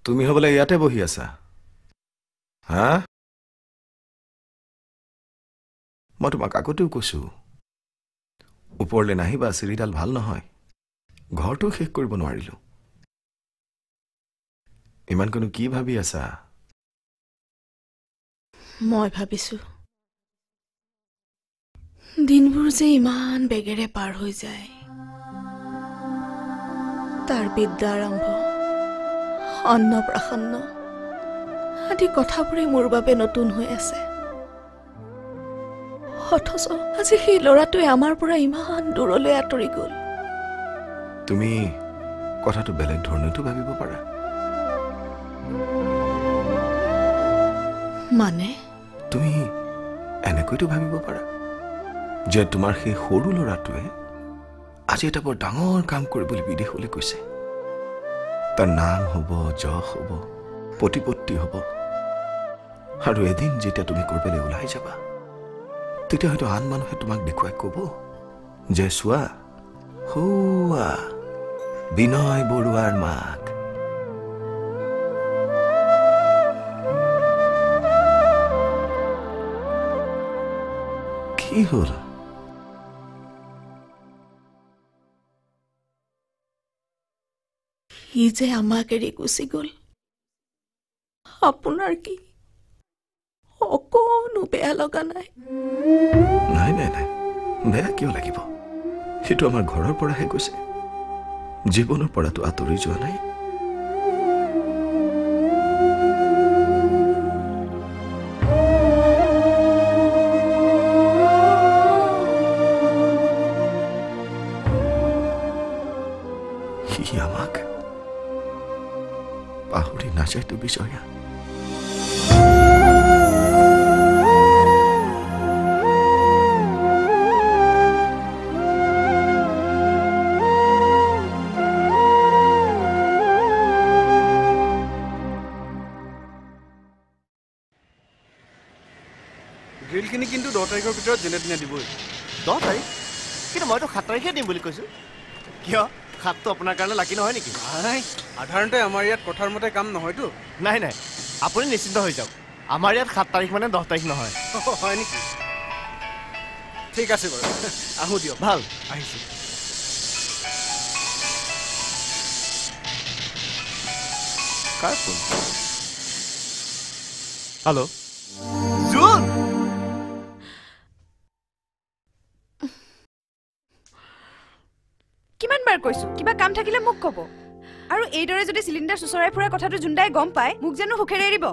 [SPEAKER 3] তুমি হ'বলৈ ইয়াতে বহি আছা। হা? মই তোমাক আগতেও কৈছো। ওপৰলৈ নাহিবা চিৰিডাল ভাল নহয়। ঘৰটো শেষ কৰিব নোৱাৰিলো। ইমানকনো কি ভাবি আছা?
[SPEAKER 1] মই ভাবিছো। দিনবোৰ যে ইমান বেগেৰে পাৰ হৈ যায়। তাৰ বিদ্যা আৰম্ভ অন্নপ্ৰাসন্ন আদি কথাবোৰে মোৰ বাবে নতুন হৈ আছে। অথচ আজি সেই ল'ৰাটোৱে আমাৰ পৰা ইমান দূৰলৈ আঁতৰি গ'ল।
[SPEAKER 3] তুমি কথাটো বেলেগ ধৰণেতো ভাবিব পাৰা।
[SPEAKER 1] মানে?
[SPEAKER 3] তুমি এনেকৈতো ভাবিব পাৰা যে তোমাৰ সেই সৰু ল'ৰাটোৱে আজি এটা বৰ ডাঙৰ কাম কৰিবলৈ বিদেশলৈ গৈছে। তাৰ নাম হ'ব যশ হ'ব প্ৰতিপত্তি হ'ব। আৰু এদিন যেতিয়া তুমি ক'ৰবালৈ ওলাই যাবা তেতিয়া হয়তো আন মানুহে তোমাক দেখুৱাই ক'ব যে চোৱা সৌৱা বিনয় বৰুৱাৰ মাক কি হ'ল
[SPEAKER 1] সি যে আমাক এৰি গুচি গ'ল আপোনাৰ কি অকণো বেয়া লগা নাই
[SPEAKER 3] নাই নাই নাই বেয়া কিয় লাগিব সেইটো আমাৰ ঘৰৰ পৰাহে গৈছে জীৱনৰ পৰাতো আঁতৰি যোৱা নাই পাহৰি নাযায়তো বিজয়া
[SPEAKER 9] গ্ৰিলখিনি কিন্তু দহ তাৰিখৰ ভিতৰত যেনে তেনে দিবই।
[SPEAKER 5] দহ তাৰিখ? কিন্তু মইতো সাত তাৰিখে দিম বুলি কৈছোঁ। কিয়? সাতটো আপোনাৰ কাৰণে লাগি নহয় নেকি?
[SPEAKER 9] নাই। সাধাৰণতে আমাৰ ইয়াত কথাৰ মতে কাম নহয়তো?
[SPEAKER 5] নাই নাই। আপুনি নিশ্চিন্ত হৈ যাওক। আমাৰ ইয়াত সাত তাৰিখ মানে দহ তাৰিখ নহয়।
[SPEAKER 9] হয় নেকি? ঠিক আছে বাৰু। আহোঁ দিয়ক।
[SPEAKER 5] ভাল।
[SPEAKER 9] আহিছোঁ।
[SPEAKER 5] কাৰ ফোন? Hello' John!
[SPEAKER 6] কিমান বাৰ কৈছো? কিবা কাম থাকিলে মোক ক'ব। এইদৰে যদি চিলিণ্ডাৰ চুচৰাই ফুৰা কথাটো জোনদাই গম পায় মোক জানো সুখেৰে এৰিব?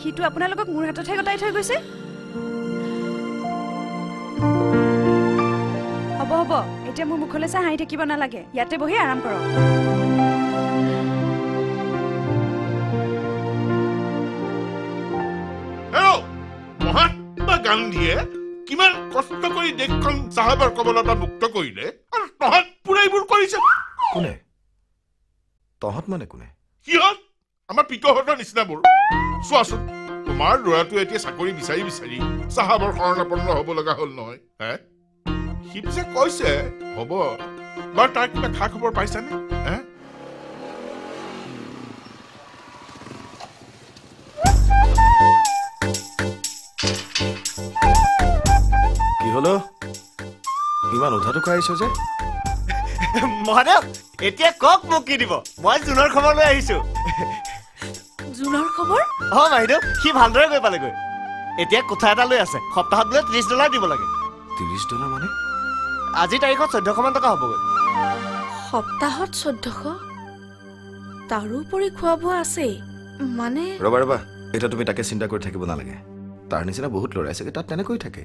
[SPEAKER 6] সিটো আপোনালোকক মোৰ হাততহে গতাই থৈ গৈছে? হ'ব হ'ব। এতিয়া মোৰ মুখলৈ চাই হাঁহি থাকিব নালাগে। ইয়াতে বহি আৰাম কৰক।
[SPEAKER 10] গান্ধীয়ে কিমান কষ্ট কৰি দেশখন চাহাবৰ কবলতা মুক্ত কৰিলে? আৰু তহঁত পুৰা এইবোৰ কৰিছে?
[SPEAKER 3] কোনে? তহঁত মানে কোনে?
[SPEAKER 10] সিহঁত আমাৰ পিতহঁতৰ নিচিনাবোৰ। চোৱাচোন তোমাৰ ল'ৰাটোৱে এতিয়া চাকৰি বিচাৰি বিচাৰি চাহাবৰ শৰণাপন্ন হ'ব লগা হ'ল নহয় হে? সি পিছে কৈছে হ'ব বাৰু তাৰ কিবা খা খবৰ পাইছানে? হে?
[SPEAKER 3] হলো? ইমান উধাটো আহিছ যে?
[SPEAKER 5] মহাদেৱ এতিয়া কওক মোক কি দিব। মই জোনৰ খবৰ লৈ আহিছো।
[SPEAKER 1] জোনৰ খবৰ?
[SPEAKER 5] অ বাইদেউ সি ভালদৰে গৈ পালেগৈ। এতিয়া কোঠা এটা লৈ আছে সপ্তাহত বোলে ত্ৰিছ ডলাৰ দিব লাগে।
[SPEAKER 3] ত্ৰিছ ডলাৰ মানে?
[SPEAKER 5] আজি তাৰিখত চৈধ্যশমান টকা হ'বগৈ।
[SPEAKER 1] সপ্তাহত চৈধ্যশ? তাৰোপৰি খোৱা বোৱা আছেই। মানে
[SPEAKER 3] ৰবা ৰবা। এতিয়া তুমি তাকে চিন্তা কৰি থাকিব নালাগে। তাৰ নিচিনা বহুত ল'ৰাই চাগে তাত তেনেকৈ থাকে।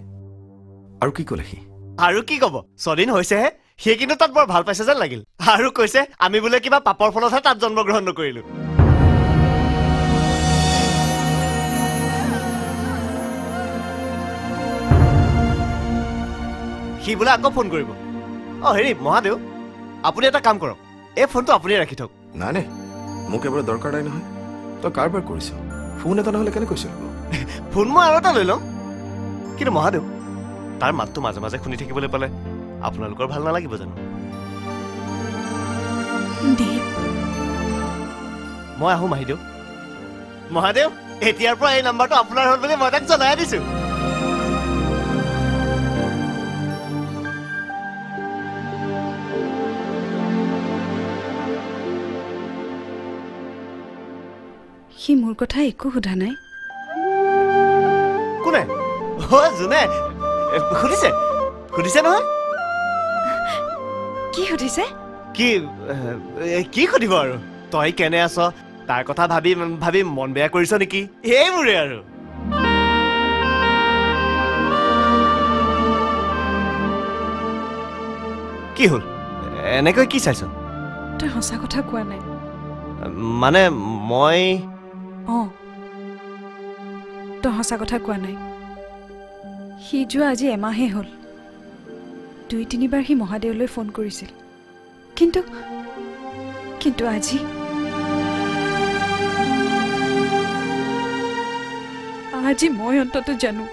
[SPEAKER 3] আৰু কি ক'লে সি?
[SPEAKER 5] আৰু কি ক'ব? ছদিন হৈছেহে সি কিন্তু তাত বৰ ভাল পাইছে যেন লাগিল। আৰু কৈছে আমি বোলে কিবা পাপৰ ফলতহে তাত জন্মগ্ৰহণ নকৰিলো। সি বোলে আকৌ ফোন কৰিব। অ হেৰি মহাদেউ আপুনি এটা কাম কৰক। এই ফোনটো আপুনিয়ে ৰাখি থওক।
[SPEAKER 3] নাই নাই মোক এবাৰ দৰকাৰ নাই নহয়। তই কাৰবাৰ কৰিছ। ফোন এটা নহ'লে কেনেকৈ চলিব?
[SPEAKER 5] ফোন মই আৰু এটা লৈ ল'ম। কিন্তু মহাদেউ তাৰ মাতটো মাজে মাজে শুনি থাকিবলৈ পালে। আপোনালোকৰ ভাল নালাগিব জানো? মই আহোঁ মাহিদেউ। মহাদেউ এতিয়াৰ পৰা এই নাম্বাৰটো আপোনাৰ হ'ল বুলি মই তাক জনাই দিছো।
[SPEAKER 6] সি মোৰ কথা একো সোধা নাই।
[SPEAKER 5] কোনে? অ সুধিছে? সুধিছে নহয়?
[SPEAKER 6] কি সুধিছে?
[SPEAKER 5] কি কি সুধিব আৰু? তই কেনে আছ? তাৰ কথা ভাবি ভাবি মন বেয়া কৰিছ নেকি? এইবোৰে আৰু। কি হ'ল? এনেকৈ কি চাইছ?
[SPEAKER 6] তই সঁচা কথা কোৱা নাই।
[SPEAKER 5] মানে মই
[SPEAKER 6] অঁ। তই সঁচা কথা কোৱা নাই। সি যোৱা আজি এমাহেই হ'ল। দুই তিনিবাৰ সি মহাদেৱলৈ ফোন কৰিছিল। কিন্তু কিন্তু আজি আজি মই অন্তত জানো।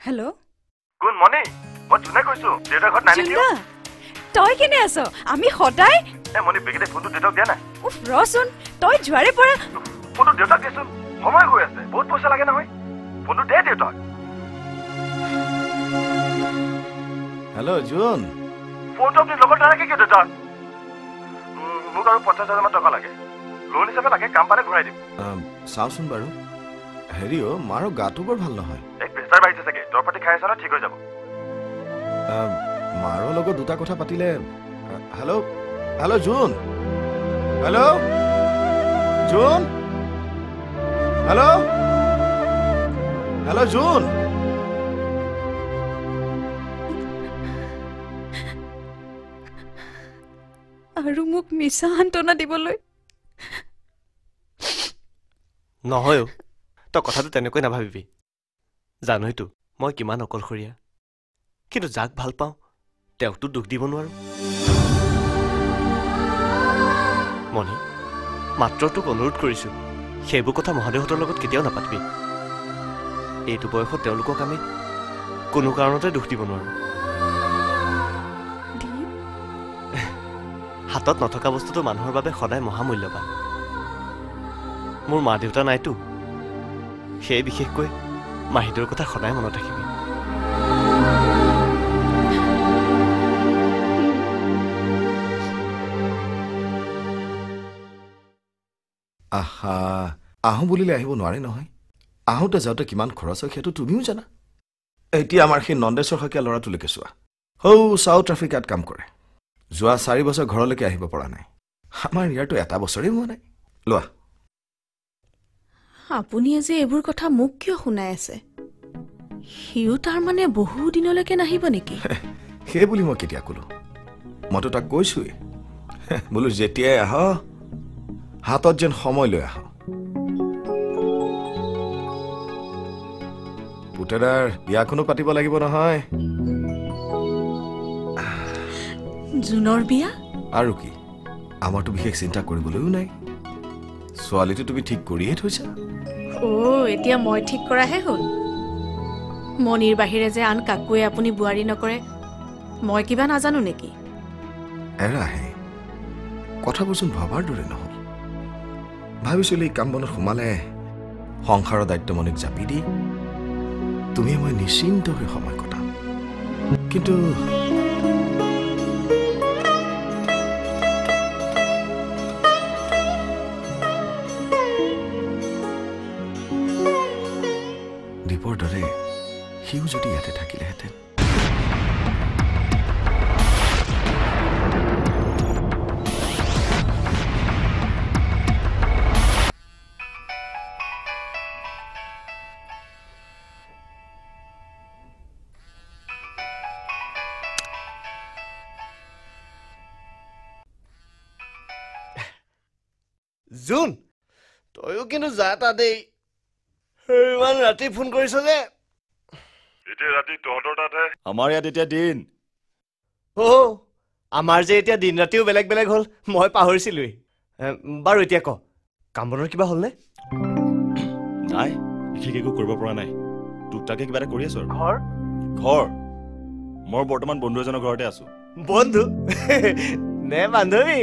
[SPEAKER 6] Hello'
[SPEAKER 5] good morning. মই জোনে কৈছো দেউতাৰ ঘৰত
[SPEAKER 6] জিন্দা! তই কেনে আছ? আমি সদায়
[SPEAKER 5] এ মণি বেগেতে ফোনটো দেউতাক দিয়া নাই।
[SPEAKER 6] উফ ৰচোন তই যোৱাৰে পৰা
[SPEAKER 5] ফোনটো দেউতাক দেচোন সময় হৈ আছে বহুত পইচা লাগে নহয়। ফোনটো দে দেউতাক।
[SPEAKER 3] Hello' John.
[SPEAKER 5] ফোনটো আপুনি লগত নাৰাখে কিয় দেউতাক? উম, মোক আৰু পঞ্চাছ হাজাৰমান টকা লাগে। লোন হিচাপে লাগে কাম পালে ঘূৰাই দিম।
[SPEAKER 3] আম, চাওঁচোন বাৰু। হেৰি অ' মাৰো গাটো বৰ ভাল নহয়।
[SPEAKER 5] এই প্ৰেছাৰ বাঢ়িছে চাগে দৰৱ পাতি খাই আছে নহয় ঠিক হৈ যাব।
[SPEAKER 3] মাৰৰ লগত দুটা কথা পাতিলে hello' hello' John. Hello' John. Hello' hello' John.
[SPEAKER 6] আৰু মোক মিছা সান্তনা দিবলৈ।
[SPEAKER 5] নহয় অ'। তই কথাটো তেনেকৈ নাভাবিবি। জানইতো মই কিমান অকলশৰীয়া। কিন্তু যাক ভাল পাওঁ তেওঁকতো দুখ দিব নোৱাৰো। মণি মাত্ৰ তোক অনুৰোধ কৰিছো সেইবোৰ কথা মহাদেউহঁতৰ লগত কেতিয়াও নাপাতিবি। এইটো বয়সত তেওঁলোকক আমি কোনো কাৰণতে দুখ দিব নোৱাৰো। হাতত নথকা বস্তুটো মানুহৰ বাবে সদায় মহামূল্যৱান। মোৰ মা দেউতা নাইতো। সেয়ে বিশেষকৈ মাহীদেউৰ কথা সদায় মনত ৰাখিবি
[SPEAKER 3] আহা আহোঁ বুলিলে আহিব নোৱাৰে নহয়। আহোঁতে যাওঁতে কিমান খৰচ হয় সেইটো তুমিও জানা। এতিয়া আমাৰ সেই নন্দেশ্বৰ শইকীয়া ল'ৰাটোলৈকে চোৱা। সৌ চাউথ আফ্ৰিকাত কাম কৰে। যোৱা চাৰি বছৰ ঘৰলৈকে আহিব পৰা নাই। আমাৰ ইয়াৰতো এটা বছৰেই হোৱা নাই। লোৱা।
[SPEAKER 1] আপুনি আজি এইবোৰ কথা মোক কিয় শুনাই আছে? সিও তাৰমানে বহু দিনলৈকে নাহিব নেকি?
[SPEAKER 3] সেই বুলি মই কেতিয়া ক'লো? মইতো তাক কৈছোৱেই। বোলো যেতিয়াই আহ হাতত যেন সময় লৈ আহ। পুতেৰাৰ বিয়াখনো পাতিব লাগিব নহয়।
[SPEAKER 1] জুনৰ বিয়া?
[SPEAKER 3] আৰু কি? আমাৰতো বিশেষ চিন্তা কৰিবলৈও নাই। ছোৱালীটো তুমি ঠিক কৰিয়ে থৈছা।
[SPEAKER 1] অ' এতিয়া মই ঠিক কৰাহে হ'ল। মণিৰ বাহিৰে যে আন কাকোৱে আপুনি বোৱাৰী নকৰে মই কিবা নাজানো নেকি?
[SPEAKER 3] এৰাহে কথাবোৰচোন ভবাৰ দৰে নহ'ল ভাবিছিলো এই কাম বনত সোমালে সংসাৰৰ দায়িত্ব মনিক জাপি দি তুমি মই নিশ্চিন্ত হৈ সময় কটাম। কিন্তু
[SPEAKER 5] যা তা দেই। ইমান ৰাতি ফোন কৰিছ যে।
[SPEAKER 7] এতিয়া ৰাতি তহঁতৰ তাতহে আমাৰ ইয়াত এতিয়া দিন।
[SPEAKER 5] অ আমাৰ যে এতিয়া দিন ৰাতিও বেলেগ বেলেগ হ'ল মই পাহৰিছিলোৱেই। বাৰু এতিয়া ক কাম বনৰ কিবা হ'লনে?
[SPEAKER 7] নাই বিশেষ একো কৰিব পৰা নাই। তোক তাকে কিবা এটা কৰি আছো আৰু।
[SPEAKER 5] ঘৰ?
[SPEAKER 7] ঘৰ। মই বৰ্তমান বন্ধু এজনৰ ঘৰতে আছো।
[SPEAKER 5] বন্ধু? নে বান্ধৱী?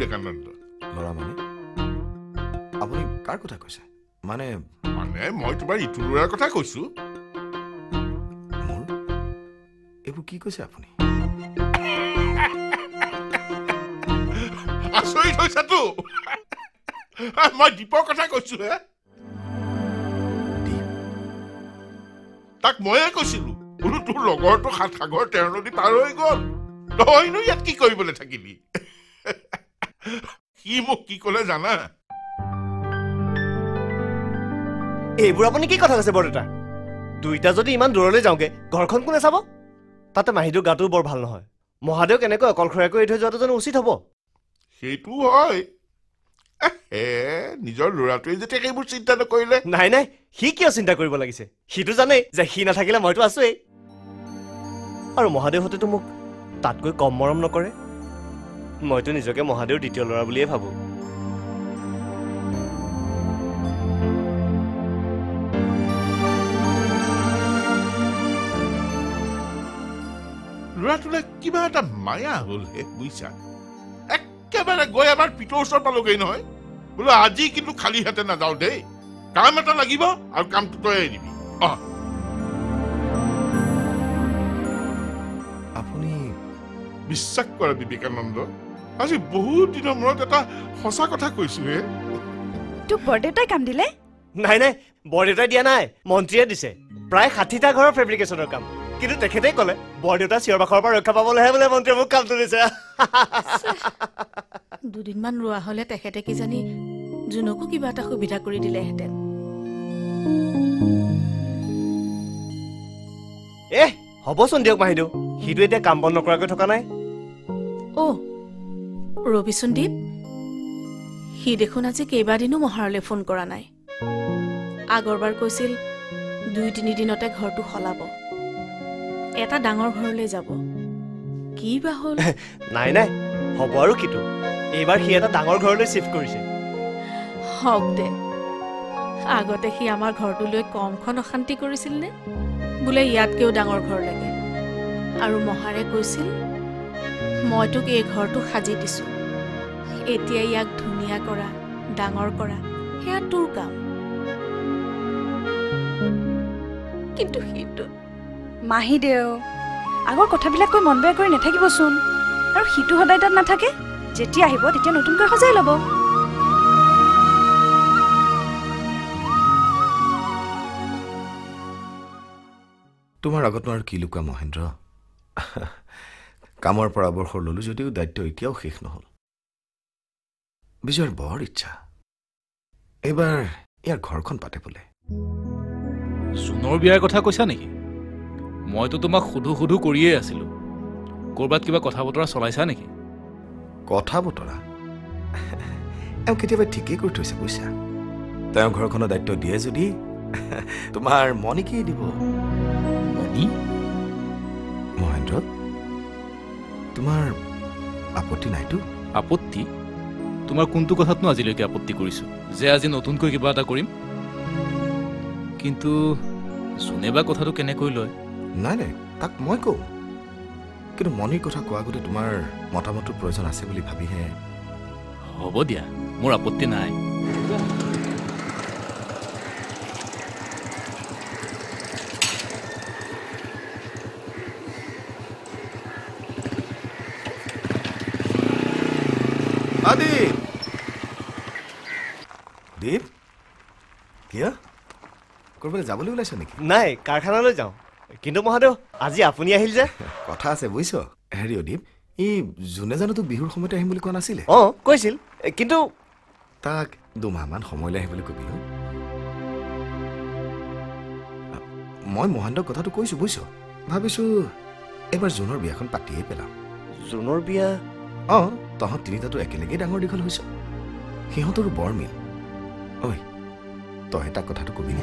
[SPEAKER 10] বিবেকানন্দ
[SPEAKER 3] ল'ৰা মানে? আপুনি কাৰ কথা কৈছে? মানে
[SPEAKER 10] মানে মই তোমাৰ ইটো ল'ৰাৰ কথা কৈছো।
[SPEAKER 3] মোৰ? এইবোৰ কি কৈছে আপুনি?
[SPEAKER 10] আচৰিত হৈছাতো মই দীপৰ কথা কৈছো হে। তাক ময়ে কৈছিলো। বোলো তোৰ লগৰটো সাত সাগৰ তেৰ নদী পাৰ হৈ গ'ল। তইনো ইয়াত কি কৰিবলৈ থাকিবি সি মোক কি ক'লে জানা?
[SPEAKER 5] এইবোৰ আপুনি কি কথা কৈছে বৰদেউতা? দুইটা যদি ইমান দূৰলৈ যাওঁগে ঘৰখন কোনে চাব? তাতে মাহীটোৰ গাটোও বৰ ভাল নহয়। মহাদেউ কেনেকৈ অকলশৰীয়াকৈ এৰি থৈ যোৱাটো জানো উচিত হ'ব?
[SPEAKER 10] সেইটো হয়। নিজৰ ল'ৰাটোৱে যেতিয়া সেইবোৰ চিন্তা নকৰিলে।
[SPEAKER 5] নাই নাই সি কিয় চিন্তা কৰিব লাগিছে? সিটো জানেই যে সি নাথাকিলে মইতো আছোৱেই। আৰু মহাদেউহঁতেতো মোক তাতকৈ কম মৰম নকৰে। মইতো নিজকে মহাদেউৰ দ্বিতীয় ল'ৰা বুলিয়ে ভাবোঁ।
[SPEAKER 10] ল'ৰাটোলৈ কিবা এটা মায়া হ'ল হে বুজিছা একেবাৰে গৈ আমাৰ পিতৰ ওচৰত পালোগৈ নহয়। বোলো আজি কিন্তু খালী হাতে নাযাওঁ দেই। কাম এটা লাগিব আৰু কামটো তই এৰিবি অ
[SPEAKER 3] আপুনি
[SPEAKER 10] বিশ্বাস কৰা বিবেকানন্দ আজি বহুত দিনৰ মূৰত এটা সঁচা কথা কৈছো হে।
[SPEAKER 6] তোক বৰদেউতাই কাম দিলে?
[SPEAKER 5] নাই নাই বৰদেউতাই দিয়া নাই মন্ত্ৰীয়ে দিছে। প্ৰায় ষাঠিটা ঘৰৰ ফেব্ৰিকেশ্যনৰ কাম। কিন্তু তেখেতেই ক'লে বৰদেউতা চিঞৰ বাখৰৰ পৰা ৰক্ষা পাবলৈহে বোলে মন্ত্ৰীয়ে মোক কামটো দিছে।
[SPEAKER 1] দুদিনমান ৰোৱা হ'লে তেখেতে কিজানি জোনকো কিবা এটা সুবিধা কৰি দিলেহেঁতেন।
[SPEAKER 5] এ হ'বচোন দিয়ক মাহিদেউ। সিটো এতিয়া কাম বন নকৰাকৈ থকা নাই।
[SPEAKER 1] অ' ৰবিচোন দীপ সি দেখোন আজি কেইবাদিনো মহাৰলৈ ফোন কৰা নাই। আগৰবাৰ কৈছিল দুই তিনিদিনতে ঘৰটো সলাব। এটা ডাঙৰ ঘৰলৈ যাব। কি বা হ'ল?
[SPEAKER 5] নাই নাই হ'ব আৰু কিটো। এইবাৰ সি এটা ডাঙৰ ঘৰলৈ চিফ্ট কৰিছে।
[SPEAKER 1] হওক দে। আগতে সি আমাৰ ঘৰটোলৈ কমখন অশান্তি কৰিছিল নে? বোলে ইয়াতকেও ডাঙৰ ঘৰ লাগে। আৰু মহাৰে কৈছিল মই তোক এই ঘৰটো সাজি দিছোঁ। এতিয়া ইয়াক ধুনীয়া কৰা ডাঙৰ কৰা সেয়া তোৰ কাম। কিন্তু সিটো
[SPEAKER 6] মাহী দেও আগৰ কথাবিলাক কৈ মন বেয়া কৰি নাথাকিবচোন। আৰু সিটো সদায় তাত নাথাকে যেতিয়া আহিব তেতিয়া নতুনকৈ সজাই ল'ব।
[SPEAKER 3] তোমাৰ আগতনো আৰু কি লুকুৱা মহেন্দ্ৰ? কামৰ পৰা অৱসৰ ল'লো যদিও দায়িত্ব এতিয়াও শেষ নহ'ল। বিজয়ৰ বৰ ইচ্ছা। এইবাৰ ইয়াৰ ঘৰখন পাতে বোলে।
[SPEAKER 8] জোনৰ বিয়াৰ কথা কৈছা নেকি? মইতো তোমাক সুধো সুধো কৰিয়ে আছিলোঁ। ক'ৰবাত কিবা কথা বতৰা চলাইছা নেকি?
[SPEAKER 3] কথা বতৰা? এওঁ কেতিয়াবা ঠিকেই কৰি থৈছে বুজিছা তেওঁ ঘৰখনৰ দায়িত্ব দিয়ে যদি তোমাৰ মণিকেই দিব।
[SPEAKER 8] মণি?
[SPEAKER 3] মহেন্দ্ৰ তোমাৰ আপত্তি নাইতো?
[SPEAKER 8] আপত্তি? তোমাৰ কোনটো কথাতনো আজিলৈকে আপত্তি কৰিছোঁ? যে আজি নতুনকৈ কিবা এটা কৰিম? কিন্তু যোনে বা কথাটো কেনেকৈ লয়?
[SPEAKER 3] নাই নাই তাক মই কওঁ। কিন্তু মণিৰ কথা কোৱা আগতে তোমাৰ মতামতৰ প্ৰয়োজন আছে বুলি ভাবিহে।
[SPEAKER 8] হ'ব দিয়া মোৰ আপত্তি নাই
[SPEAKER 3] আদিপ দীপ কিয় ক'ৰবালৈ যাবলৈ ওলাইছ নেকি?
[SPEAKER 5] নাই কাৰখানালৈ যাওঁ। কিন্তু মহাদেউ আজি আপুনি আহিল যে।
[SPEAKER 3] কথা আছে বুজিছ? হেৰি অদীপ ই যোনে জানো তোক বিহুৰ সময়তে আহিম বুলি কোৱা নাছিলে?
[SPEAKER 5] অঁ কৈছিল। কিন্তু
[SPEAKER 3] তাক দুমাহমান সময়লৈ আহিবলৈ কবি। মই মহেন্দ্ৰক কথাটো কৈছো বুজিছ? ভাবিছো এইবাৰ জোনৰ বিয়াখন পাতিয়েই পেলাওঁ
[SPEAKER 5] জোনৰ বিয়া?
[SPEAKER 3] অঁ তহঁত তিনিটাতো একেলগেই ডাঙৰ দীঘল হৈছ। সিহঁতৰো বৰ মিল। ঐ তই তাক কথাটো কবি নে?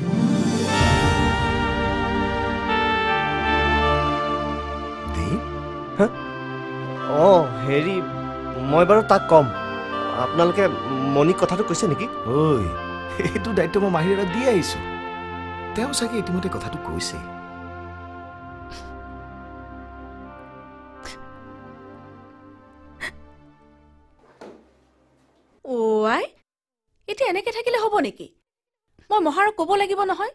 [SPEAKER 3] দীপ
[SPEAKER 5] অঁ হেৰি মই বাৰু তাক ক'ম। আপোনালোকে মণিক কথাটো কৈছে নেকি?
[SPEAKER 3] ঐ এইটো দায়িত্ব মই মাহিৰক দি আহিছো। তেওঁ চাগে ইতিমধ্যে কথাটো কৈছে।
[SPEAKER 1] অ' আই এতিয়া এনেকে থাকিলে হ'ব নেকি? মই মহাৰক ক'ব লাগিব নহয়?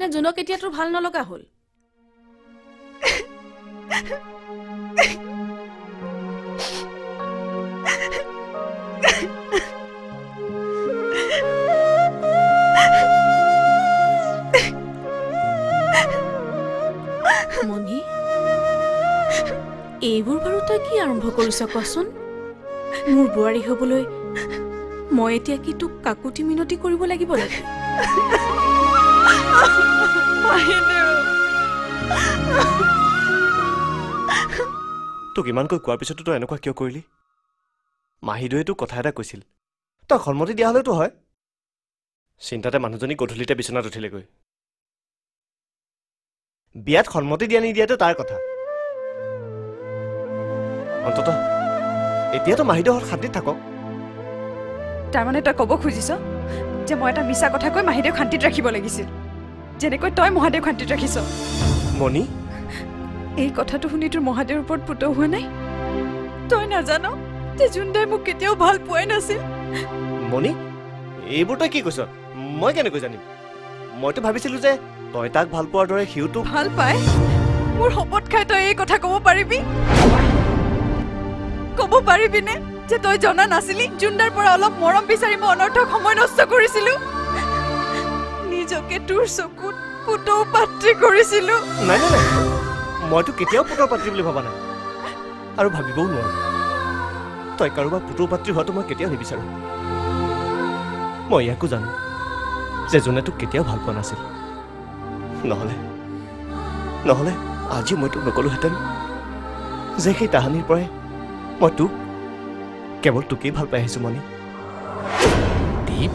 [SPEAKER 1] নে জোনক এতিয়া তোৰ ভাল নলগা হ'ল? মণি এইবোৰ বাৰু তই কি আৰম্ভ কৰিছ কচোন মোৰ বোৱাৰী হ'বলৈ মই এতিয়া কি তোক কাকুতি মিনতি কৰিব লাগিব নেকি
[SPEAKER 5] তোক ইমানকৈ কোৱাৰ পিছতো তই এনেকুৱা কিয় কৰিলি? মাহীদৈয়ে তোক কথা এটা কৈছিল। তই সন্মতি দিয়া হ'লেওতো হয়। চিন্তাতে মানুহজনী গধূলিতে বিচনাত উঠিলেগৈ। বিয়াত সন্মতি দিয়া নিদিয়াটো তাৰ কথা। অন্তত এতিয়াতো মাহীদেউহঁত শান্তিত থাকক।
[SPEAKER 6] তাৰমানে তই ক'ব খুজিছ? যে মই এটা মিছা কথা কৈ মাহীদেউক শান্তিত ৰাখিব লাগিছিল। যেনেকৈ তই মহাদেউক শান্তিত ৰাখিছ।
[SPEAKER 5] মণি?
[SPEAKER 6] এই কথাটো শুনি তোৰ মহাদেউৰ ওপৰত পুতৌ হোৱা নাই? তই নাজান যে জোনদাই মোক কেতিয়াও ভাল পোৱাই নাছিল।
[SPEAKER 5] মণি এইবোৰ তই কি কৈছ? মই কেনেকৈ জানিম? মইতো ভাবিছিলো যে তই তাক ভাল পোৱাৰ দৰে সিও তোক
[SPEAKER 6] ভাল পাই মোৰ শপত খাই তই এই কথা ক'ব পাৰিবি? ক'ব পাৰিবিনে? যে তই জনা নাছিলি জোনদাৰ পৰা অলপ মৰম বিচাৰি মই অনৰ্থক সময় নষ্ট কৰিছিলো নিজকে তোৰ চকুত পুতৌ পাত্ৰী কৰিছিলো।
[SPEAKER 5] নাই নাই মইতো কেতিয়াও পুতৰ পাত্ৰী বুলি ভবা নাই আৰু ভাবিবও নোৱাৰো। তই কাৰোবাৰ পুতৰ পাত্ৰী হোৱাটো মই কেতিয়াও নিবিচাৰো। মই ইয়াকো জানো যে যোনে তোক কেতিয়াও ভাল পোৱা নাছিল। নহ'লে নহ'লে আজি মই তোক নকলোহেঁতেন যে সেই তাহানিৰ পৰাই মই তোক কেৱল তোকেই ভাল পাই আহিছোঁ মণি।
[SPEAKER 8] দীপ?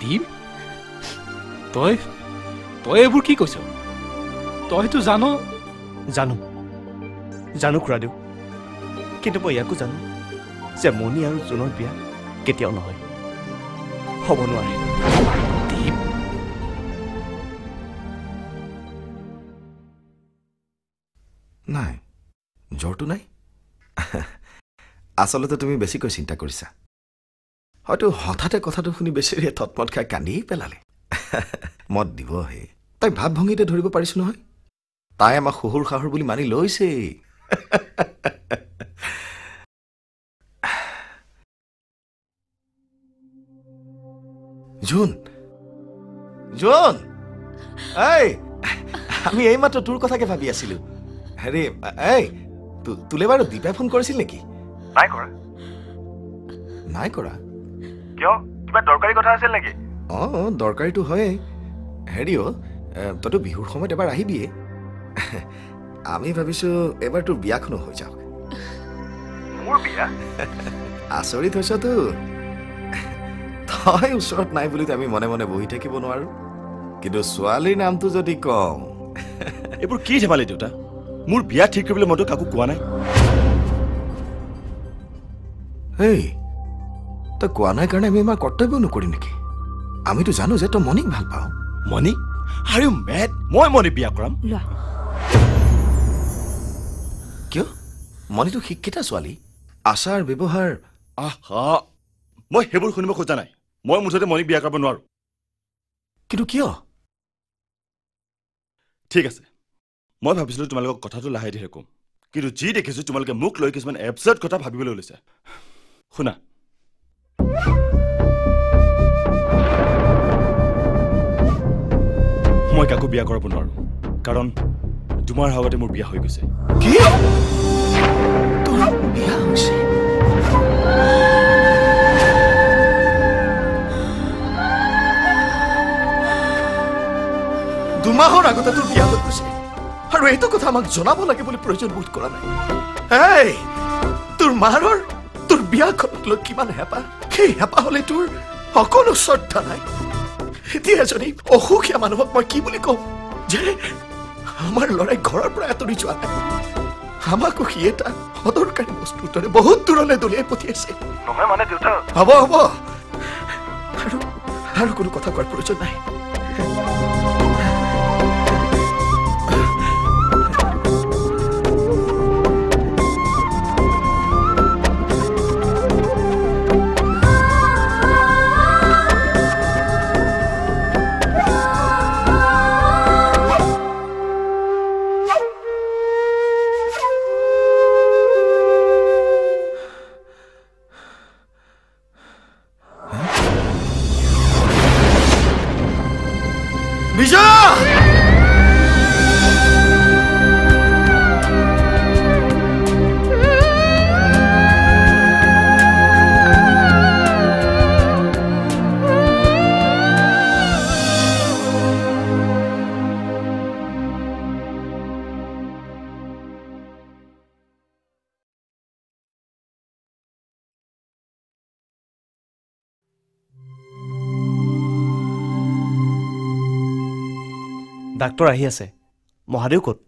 [SPEAKER 8] দীপ? তই তই এইবোৰ কি কৈছ? তইতো জান?
[SPEAKER 5] জানো। জানো খুৰাদেউ। কিন্তু মই ইয়াকো জানো যে মণি আৰু জোনৰ বিয়া কেতিয়াও নহয়। হ'ব নোৱাৰে।
[SPEAKER 3] নাই জ্বৰটো নাই? আচলতে তুমি বেছিকৈ চিন্তা কৰিছা। হয়তো হঠাতে কথাটো শুনি বেচেৰিয়ে থটমত খাই কান্দিয়েই পেলালে। মত দিবহে তাই ভাৱ ভংগীতে ধৰিব পাৰিছো নহয়। তাই আমাক শহুৰ শাহুৰ বুলি মানি লৈছেই। জোন। জোন। আমি এইমাত্ৰ তোৰ কথাকে ভাবি আছিলো। হেৰি এই তোলে বাৰু দীপাই ফোন কৰিছিল নেকি?
[SPEAKER 5] নাই কৰা।
[SPEAKER 3] নাই কৰা?
[SPEAKER 5] কিয়? কিবা দৰকাৰী কথা আছিল নেকি?
[SPEAKER 3] অঁ দৰকাৰীটো হয়েই। হেৰি অ' তইতো বিহুৰ সময়ত এবাৰ আহিবিয়ে। আমি ভাবিছোঁ এবাৰ তোৰ বিয়াখনো হৈ যাওক।
[SPEAKER 5] মোৰ বিয়া?
[SPEAKER 3] আচৰিত হৈছতো তই ওচৰত নাই বুলিতো আমি মনে মনে বহি থাকিব নোৱাৰো। কিন্তু ছোৱালীৰ নামটো যদি কওঁ।
[SPEAKER 7] এইবোৰ কি ধেমালি দেউতা? মোৰ বিয়া ঠিক কৰিবলৈ মইতো কাকো কোৱা নাই।
[SPEAKER 3] এই তই কোৱা নাই কাৰণে আমি আমাৰ কৰ্তব্য নকৰিম নেকি? আমিতো জানো যে তই মণিক ভাল পাওঁ
[SPEAKER 7] মণি? আৰু মেট মই মণি বিয়া কৰাম।
[SPEAKER 3] কিয়? মণিটো শিক্ষিতা ছোৱালী। আচাৰ ব্যৱহাৰ।
[SPEAKER 7] আহা মই সেইবোৰ শুনিব খোজা নাই। মই মুঠতে মণিক বিয়া কৰাব নোৱাৰো।
[SPEAKER 3] কিন্তু কিয়?
[SPEAKER 7] ঠিক আছে। মই ভাবিছিলোঁ তোমালোকক কথাটো লাহে ধীৰে ক'ম। কিন্তু যি দেখিছোঁ তোমালোকে মোক লৈ কিছুমান এবছাৰ্ট কথা ভাবিবলৈ লৈছে। শুনা। মই কাকো বিয়া কৰাব নোৱাৰো। কাৰণ তোমাৰ আগতে মোৰ বিয়া হৈ গৈছে।
[SPEAKER 3] দুমাহৰ আগতে তোৰ বিয়া হৈ গৈছে। আৰু এইটো কথা আমাক জনাব লাগে বুলি প্ৰয়োজন বোধ কৰা নাই? এই তোৰ মাৰৰ তোৰ বিয়াখনক লৈ কিমান হেঁপাহ সেই হেঁপাহ হলে তোৰ অকণো শ্ৰদ্ধা নাই। এতিয়া এজনী অসুখীয়া মানুহক মই কি বুলি কওঁ যে আমাৰ ল'ৰাই ঘৰৰ পৰা আঁতৰি যোৱা নাই আমাকো সি এটা অদৰকাৰী বস্তুৰ দৰে বহুত দূৰলৈ দলিয়াই পঠিয়াইছে।
[SPEAKER 5] নহয় মানে দেউতা?
[SPEAKER 3] হ'ব হ'ব। আৰু আৰু কোনো কথা কোৱাৰ প্ৰয়োজন নাই।
[SPEAKER 5] ডাক্তৰ আহি আছে। মহাদেউ ক'ত?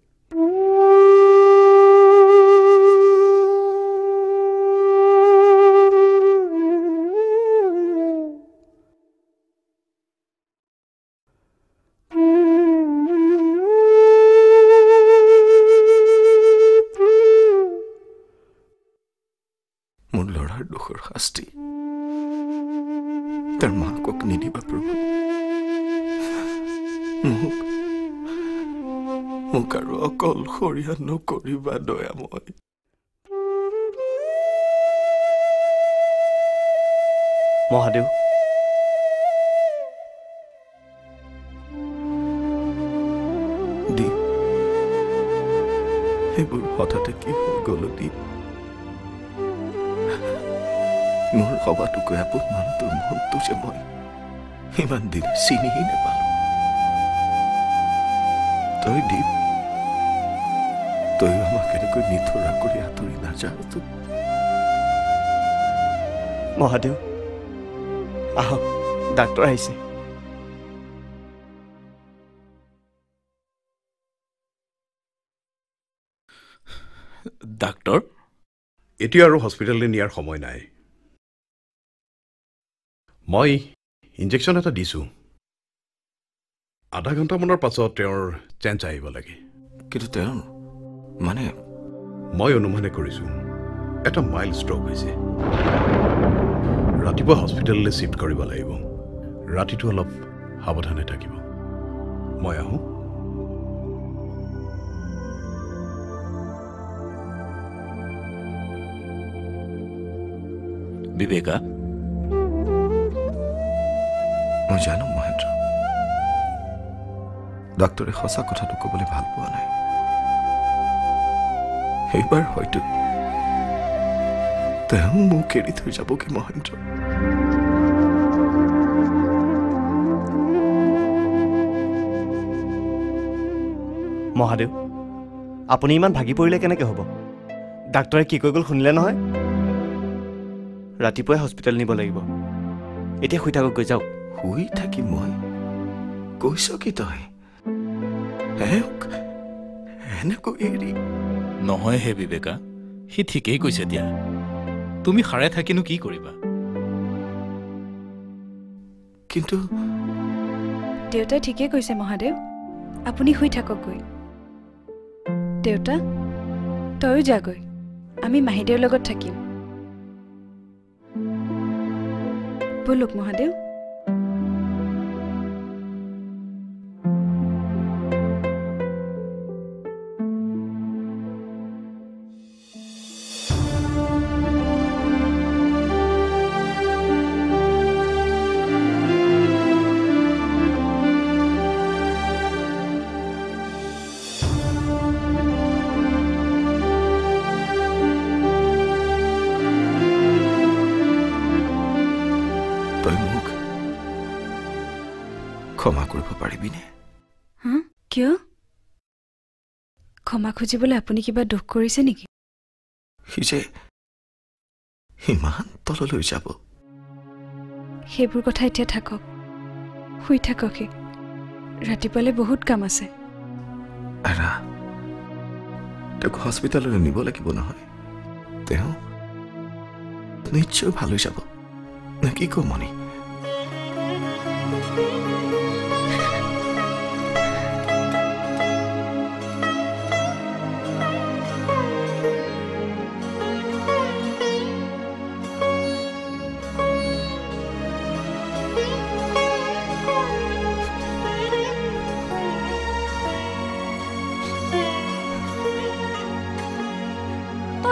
[SPEAKER 3] অকলশৰীয়া নকৰিবা দয়াময়
[SPEAKER 5] মহাদেউ
[SPEAKER 3] দীপ সেইবোৰ হঠাতে কি হৈ গ'ল দীপ মোৰ সবাতোকৈ আপোন মানুহটোৰ মনটো যে মই ইমান দিনে চিনিহি নেপালো তই দীপ তই আমাক এনেকৈ নিথৰা কৰি আঁতৰি নাযাওঁ
[SPEAKER 5] মহাদেউ আহক ডাক্তৰ আহিছে।
[SPEAKER 8] ডাক্তৰ?
[SPEAKER 13] এতিয়া আৰু হস্পিটেললৈ নিয়াৰ সময় নাই। মই ইনজেকশ্যন এটা দিছোঁ। আধা ঘণ্টামানৰ পাছত তেওঁৰ চেঞ্চ আহিব লাগে।
[SPEAKER 3] কিন্তু তেওঁৰ মানে?
[SPEAKER 13] মই অনুমানে কৰিছোঁ এটা মাইল্ড ষ্ট্ৰক হৈছে। ৰাতিপুৱা হস্পিটেললৈ শ্বিফ্ট কৰিব লাগিব। ৰাতিটো অলপ সাৱধানে থাকিব। মই আহোঁ।
[SPEAKER 8] বিবেকা?
[SPEAKER 3] মই জানো মহেন্দ্ৰ। ডাক্তৰে সঁচা কথাটো ক'বলৈ ভাল পোৱা নাই। সেইবাৰ হয়তো তেওঁ মোক এৰি থৈ যাবগৈ মহেন্দ্ৰ?
[SPEAKER 5] মহাদেৱ আপুনি ইমান ভাগি পৰিলে কেনেকৈ হ'ব? ডাক্তৰে কি কৈ গ'ল শুনিলে নহয়? ৰাতিপুৱাই হস্পিটেল নিব লাগিব। এতিয়া শুই থাকক গৈ যাওক।
[SPEAKER 3] শুই থাকি মই কৈছ কি তই? এনেকৈ এৰি
[SPEAKER 8] নহয় হে বিবেকা সি ঠিকেই কৈছে দিয়া। তুমি সাৰে থাকিনো কি কৰিবা?
[SPEAKER 3] কিন্তু
[SPEAKER 6] দেউতাই ঠিকেই কৈছে মহাদেৱ। আপুনি শুই থাককগৈ। দেউতা তয়ো যাগৈ। আমি মাহীদেউৰ লগত থাকিম। ব'লক মহাদেৱ। খুজিবলৈ আপুনি কিবা দুখ কৰিছে নেকি?
[SPEAKER 3] সি যে ইমান তললৈ যাব।
[SPEAKER 6] সেইবোৰ কথা এতিয়া থাকক। শুই থাককহি ৰাতিপুৱালৈ বহুত কাম আছে।
[SPEAKER 3] এৰা তেওঁক হস্পিটেললৈ নিব লাগিব নহয়। তেওঁ নিশ্চয় ভাল হৈ যাব। নে কি কওঁ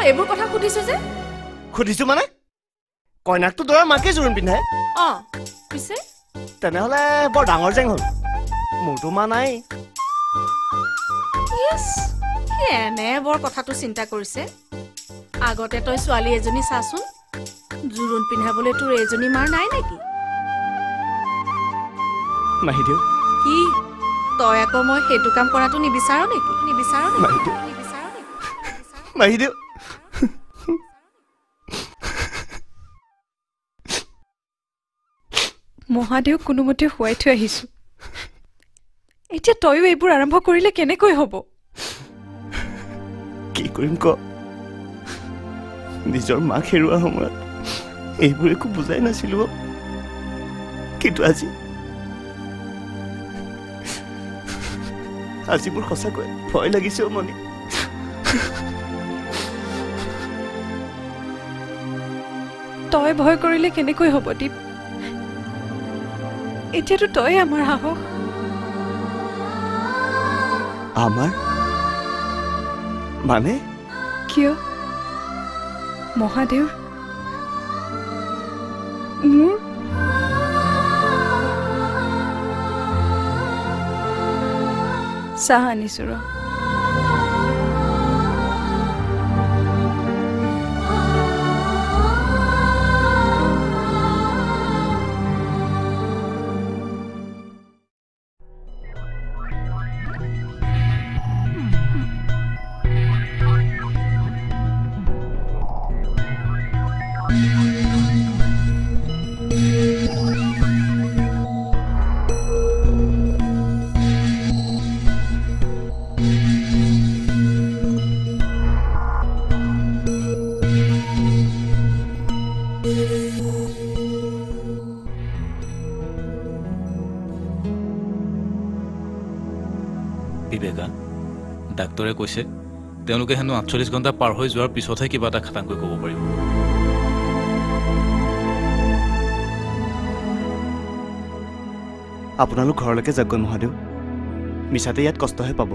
[SPEAKER 1] তই এইবোৰ কথা সুধিছ যে?
[SPEAKER 5] সুধিছো মানে? কইনাকটো দৰাৰ মাকে জোৰোণ পিন্ধাই
[SPEAKER 1] অ পিছে?
[SPEAKER 5] তেনেহ'লে বৰ ডাঙৰ জেং হ'ল। মোৰতো মা নাই।
[SPEAKER 1] এনে বৰ কথাটো চিন্তা কৰিছে। আগতে তই ছোৱালী এজনী চাচোন জোৰোণ পিন্ধাবলৈ তোৰ এজনী মাৰ নাই নেকি?
[SPEAKER 5] মাহীদেউ।
[SPEAKER 1] কি? তই আকৌ মই সেইটো কাম কৰাটো নিবিচাৰ নেকি? নিবিচাৰ নেকি? নিবিচাৰ নেকি?
[SPEAKER 5] মাহীদেউ।
[SPEAKER 6] মহাদেউক কোনোমতে শুৱাই থৈ আহিছোঁ। এতিয়া তয়ো এইবোৰ আৰম্ভ কৰিলে কেনেকৈ হ'ব?
[SPEAKER 5] কি কৰিম ক? নিজৰ মাক হেৰুৱা সময়ত এইবোৰ একো বুজাই নাছিলো। কিন্তু আজি আজি মোৰ সঁচাকৈ ভয় লাগিছে মণি।
[SPEAKER 6] তই ভয় কৰিলে কেনেকৈ হ'ব দীপ? এতিয়াতো তই আমাৰ সাহস
[SPEAKER 5] আমাৰ? মানে?
[SPEAKER 6] কিয়? মহাদেউৰ মোৰ? চাহ আনিছোঁ ৰ।
[SPEAKER 8] ডাক্তৰে কৈছে তেওঁলোকে হেনো আঠচল্লিছ ঘণ্টা পাৰ হৈ যোৱাৰ পিছতহে কিবা এটা খাটাংকৈ ক'ব পাৰিব।
[SPEAKER 5] আপোনালোক ঘৰলৈকে যাওকগৈ মহাদেউ মিছাতে ইয়াত কষ্টহে পাব।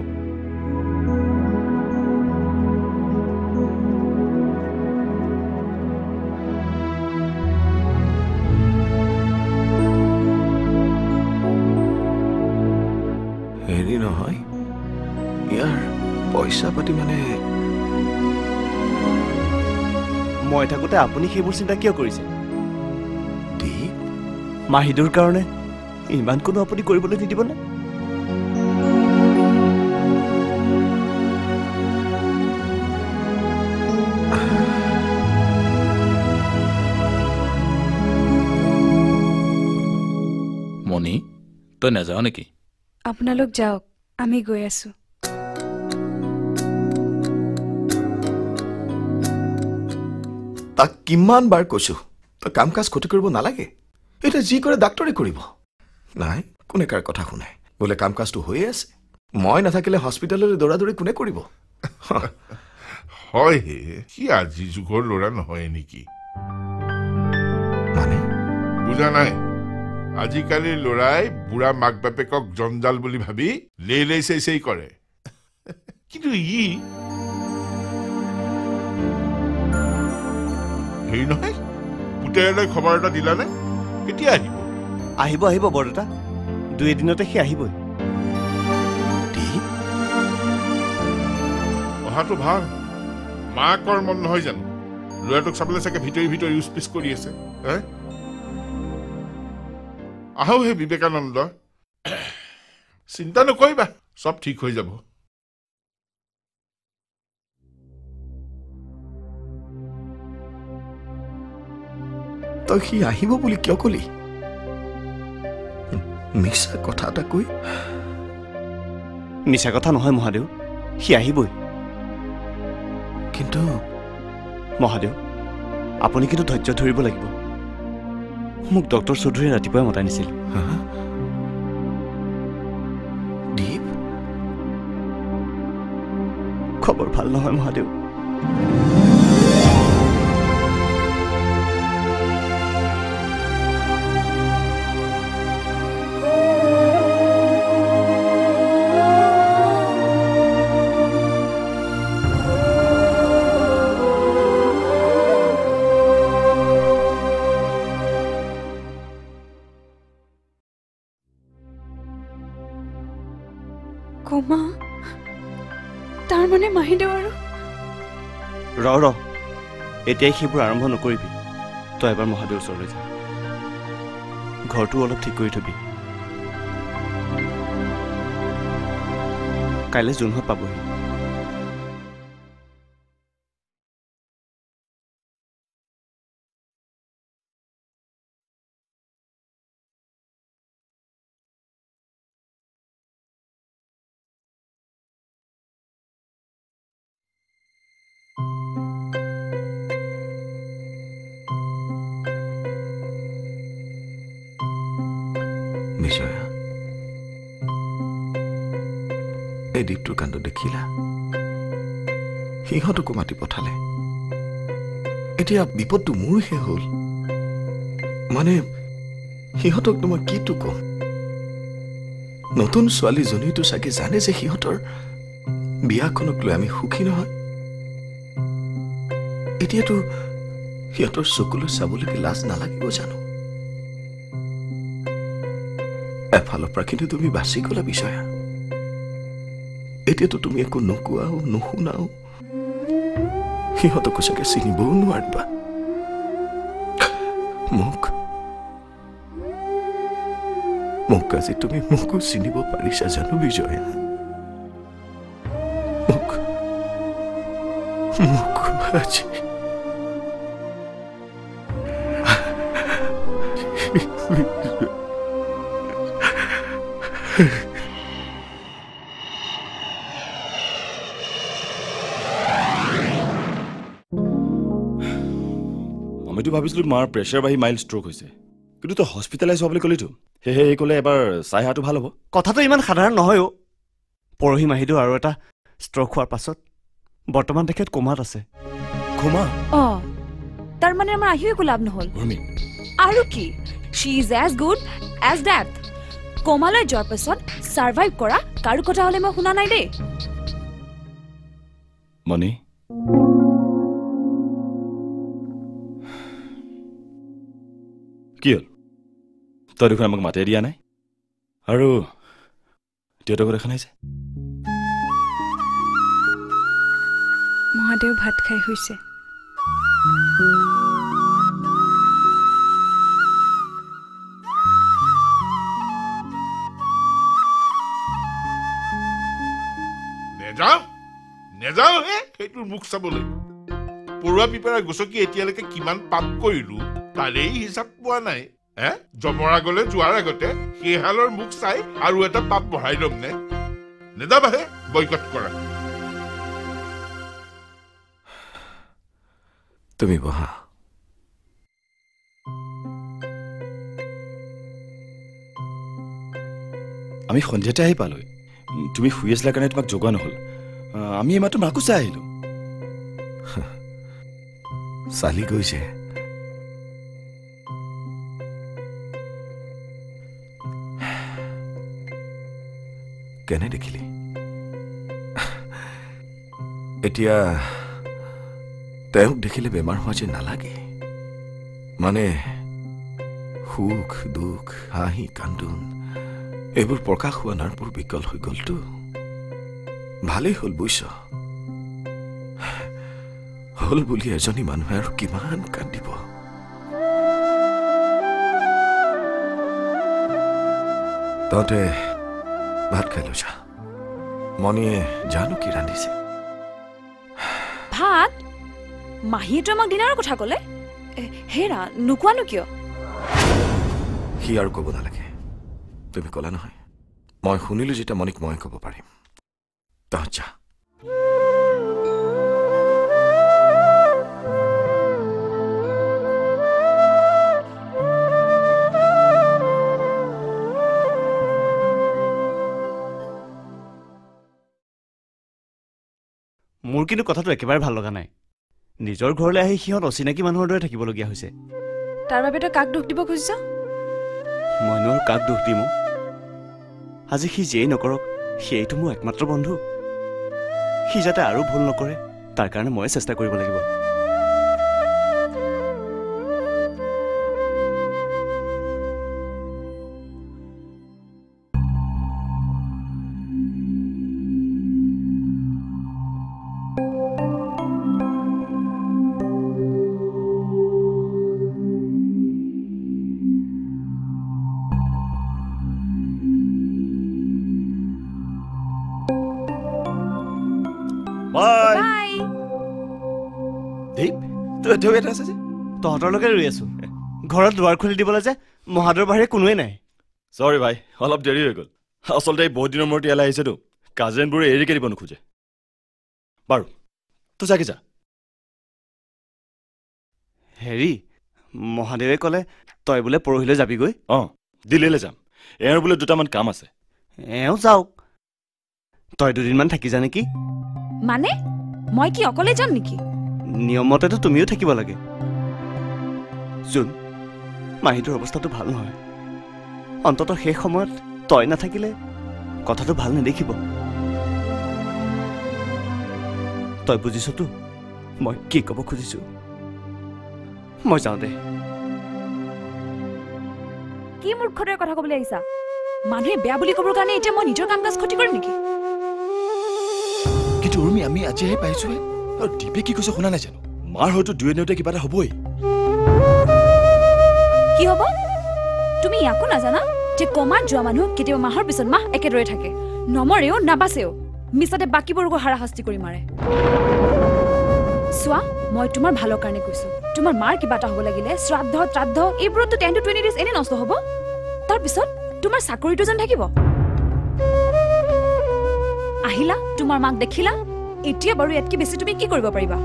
[SPEAKER 5] থাকোঁতে আপুনি সেইবোৰ চিন্তা কিয় কৰিছে?
[SPEAKER 3] দীপ
[SPEAKER 5] মাহিদুৰ কাৰণে ইমান কোনো আপুনি কৰিবলৈ নিদিবনে
[SPEAKER 8] মণি তই নাযাৱ নেকি?
[SPEAKER 6] আপোনালোক যাওক আমি গৈ আছোঁ।
[SPEAKER 3] তাক কিমান বাৰ কৈছো তই কাম কাজ ক্ষতি কৰিব নালাগে। এতিয়া যি কৰে ডাক্তৰে কৰিব। নাই কোনে কাৰ কথা শুনে বোলে কাম কাজটো হৈয়ে আছে। মই নাথাকিলে হস্পিটেললৈ দৌৰা দৌৰি কোনে কৰিব?
[SPEAKER 10] হয় হে সি আজি যুগৰ ল'ৰা নহয় নেকি?
[SPEAKER 3] মানে?
[SPEAKER 10] বুজা নাই। আজিকালি ল'ৰাই বুঢ়া মাক বাপেকক জঞ্জাল বুলি ভাবি লেই লেই চেই চেই কৰে। কিন্তু ই হেৰি নহয় পুতেৰলৈ খবৰ এটা দিলানে? কেতিয়া আহিব?
[SPEAKER 5] আহিব আহিব বৰদেউতা দুই এদিনতে সি আহিবই।
[SPEAKER 10] অহাটো ভাল। মাকৰ মন নহয় জানো? ল'ৰাটোক চাবলৈ চাগে ভিতৰি ভিতৰি ইউজ পিচ কৰি আছে আহো হে বিবেকানন্দ। চিন্তা নকৰিবা চব ঠিক হৈ যাব।
[SPEAKER 3] তই সি আহিব বুলি কিয় কলি? মিছা কথা এটা কৈ।
[SPEAKER 5] মিছা কথা নহয় মহাদেউ সি আহিবই।
[SPEAKER 3] কিন্তু
[SPEAKER 5] মহাদেউ আপুনি কিন্তু ধৈৰ্য ধৰিব লাগিব। মোক ডক্টৰ চৌধুৰীয়ে ৰাতিপুৱাই মতাই নিছিল। খবৰ ভাল নহয় মহাদেউ। এতিয়াই সেইবোৰ আৰম্ভ নকৰিবি। তই এবাৰ মহাদেউৰ ওচৰলৈ যা। ঘৰটো অলপ ঠিক কৰি থবি। কাইলৈ জোনহঁত পাবহি।
[SPEAKER 3] এতিয়া বিপদটো মোৰহে হ'ল। মানে সিহঁতকনো মই কিটো কম? নতুন ছোৱালীজনীটো চাগে জানে যে সিহঁতৰ বিয়াখনক লৈ আমি সুখী নহয়। এতিয়াতো সিহঁতৰ চকুলৈ চাবলৈকে লাজ নালাগিব জানো? এফালৰ পৰা কিন্তু তুমি বাচি গলা বিজয়া এতিয়াতো তুমি একো নোকোৱাও নুশুনাও। সিহঁতকো চাগে চিনিবও নোৱাৰিবা মোক মোক আজি তুমি মোকো চিনিব পাৰিছা জানো বিজয়া মোক মোক আজি
[SPEAKER 7] আমিতো ভাবিছিলোঁ মাৰ প্ৰেছাৰ বাঢ়ি মাইল্ড ষ্ট্ৰক হৈছে। কিন্তু তই হস্পিটেলাইজ হোৱা বুলি ক'লিতো সেয়েহে এই ক'লে এবাৰ চাই অহাটো ভাল হ'ব।
[SPEAKER 5] কথাটো ইমান সাধাৰণ নহয় অ' পৰহি মাহিদেউ আৰু এটা ষ্ট্ৰক হোৱাৰ পাছত বৰ্তমান তেখেত কোমাত আছে।
[SPEAKER 3] ঘুমা
[SPEAKER 14] অ তাৰমানে আমাৰ আহিও একো লাভ নহ'ল। আৰু কি? She is as good as death কমালৈ যোৱাৰ পাছত ছাৰ্ভাইভ কৰা কাৰো কথা হ'লে মই শুনা নাই দেই।
[SPEAKER 7] মণি। কি হ'ল? তই দেখোন আমাক মাতে দিয়া নাই। আৰু দেউতাকো দেখা নাই যে
[SPEAKER 14] মহাদেউ ভাত খাই শুইছে।
[SPEAKER 10] নেযাওঁ? নেযাওঁ হে? সেইটোৰ মুখ চাবলৈ। পৰুৱা পিপেৰা গছকি এতিয়ালৈকে কিমান পাপ কৰিলো। তাৰেই হিচাপ পোৱা নাই। হে? জমৰ আগলৈ যোৱাৰ আগতে সেইহালৰ মুখ চাই আৰু এটা পাপ বঢ়াই ল'ম নে? নেযাবাহে বয়কট কৰা।
[SPEAKER 3] তুমি বহা।
[SPEAKER 7] আমি সন্ধিয়াতে আহি পালোঁ তুমি শুই আছিলা কাৰণে তোমাক জগোৱা নহ'ল। আমি এইমাত্ৰ মাকো চাই আহিলোঁ।
[SPEAKER 3] চালি গৈছে। কেনে দেখিলি? এতিয়া তেওঁক দেখিলে বেমাৰ হোৱা যেন নালাগে। মানে সুখ দুখ হাঁহি কান্দোন এইবোৰ প্ৰকাশ হোৱা নাৰবোৰ বিকল হৈ গ'লতো। ভালেই হ'ল বুইছ। হ'ল বুলি এজনী মানুহে আৰু কিমান কান্দিব। তহঁতে ভাত খাই লৈ যা মণিয়ে জানো কি ৰান্ধিছে
[SPEAKER 14] ভাত মাহীয়েতো আমাক ডিনাৰৰ কথা ক'লে হেৰা নোকোৱানো কিয়
[SPEAKER 3] সি আৰু ক'ব নালাগে তুমি ক'লা নহয় মই শুনিলো যেতিয়া মণিক মই ক'ব পাৰিম তহঁত যা
[SPEAKER 5] মোৰ কিন্তু কথাটো একেবাৰে ভাল লগা নাই। নিজৰ ঘৰলৈ আহি সিহঁত অচিনাকি মানুহৰ দৰে থাকিবলগীয়া হৈছে।
[SPEAKER 14] তাৰ বাবে তই কাক দুখ দিব খুজিছ?
[SPEAKER 5] মইনো আৰু কাক দোষ দিম? আজি সি যিয়েই নকৰক সিয়েইতো মোৰ একমাত্ৰ বন্ধু। সি যাতে আৰু ভুল নকৰে তাৰ কাৰণে ময়ে চেষ্টা কৰিব লাগিব। তহঁতৰলৈকে ৰৈ আছো। ঘৰত দুৱাৰ খুলি দিবলৈ যে মহাদেউৰ বাহিৰে কোনোৱে নাই।
[SPEAKER 7] চৰি ভাই অলপ দেৰি হৈ গ'ল। আচলতে এই বহুত দিনৰ মূৰত ইয়ালৈ আহিছেতো। কাজেনবোৰে এৰিকে দিব নোখোজে। বাৰু তই যাগে যা।
[SPEAKER 5] হেৰি মহাদেৱে ক'লে তই বোলে পৰহিলৈ যাবিগৈ?
[SPEAKER 7] অঁ দিল্লীলৈ যাম। এওঁৰ বোলে দুটামান কাম আছে।
[SPEAKER 5] এওঁ যাওক। তই দুদিনমান থাকি যা নেকি?
[SPEAKER 14] মানে? মই কি অকলে যাম নেকি?
[SPEAKER 5] নিয়মতেতো তুমিও থাকিব লাগে। জোন মাহীটোৰ অৱস্থাটো ভাল নহয়। অন্ততঃ সেই সময়ত তই নাথাকিলে কথাটো ভাল নেদেখিব। তই বুজিছতো মই কি ক'ব খুজিছো? মই যাওঁ দে।
[SPEAKER 14] কি মূৰ্খদৰে কথা ক'বলৈ আহিছা? মানুহে বেয়া বুলি ক'বৰ কাৰণে এতিয়া মই নিজৰ কাম কাজ ক্ষতি কৰিম নেকি?
[SPEAKER 7] কিন্তু উৰ্মি আমি আজি আহি পাইছোহে। আৰু দীপে কি কৈছে শুনা নাই জানো? মাৰ হয়তো দুই এদিনতে কিবা এটা হ'বই।
[SPEAKER 14] কি হ'ব? তুমি ইয়াকো নাজানা যে কমাত যোৱা মানুহ কেতিয়াবা মাহৰ পিছত মাহ একেদৰে থাকে। নমৰেও নাবাচেও মিছাতে বাকীবোৰকো হাৰাশাস্তি কৰি মাৰে। চোৱা মই তোমাৰ ভালৰ কাৰণে কৈছো। তোমাৰ মাৰ কিবা এটা হ'ব লাগিলে শ্ৰাদ্ধ শ্ৰাদ্ধ এইবোৰততো টেন টু টুৱেণ্টি ডেজ এনেই নষ্ট হ'ব। তাৰপিছত তোমাৰ চাকৰিটো যেন থাকিব। আহিলা তোমাৰ মাক দেখিলা? এতিয়া বাৰু ইয়াতকৈ বেছি তুমি কি কৰিব পাৰিবা?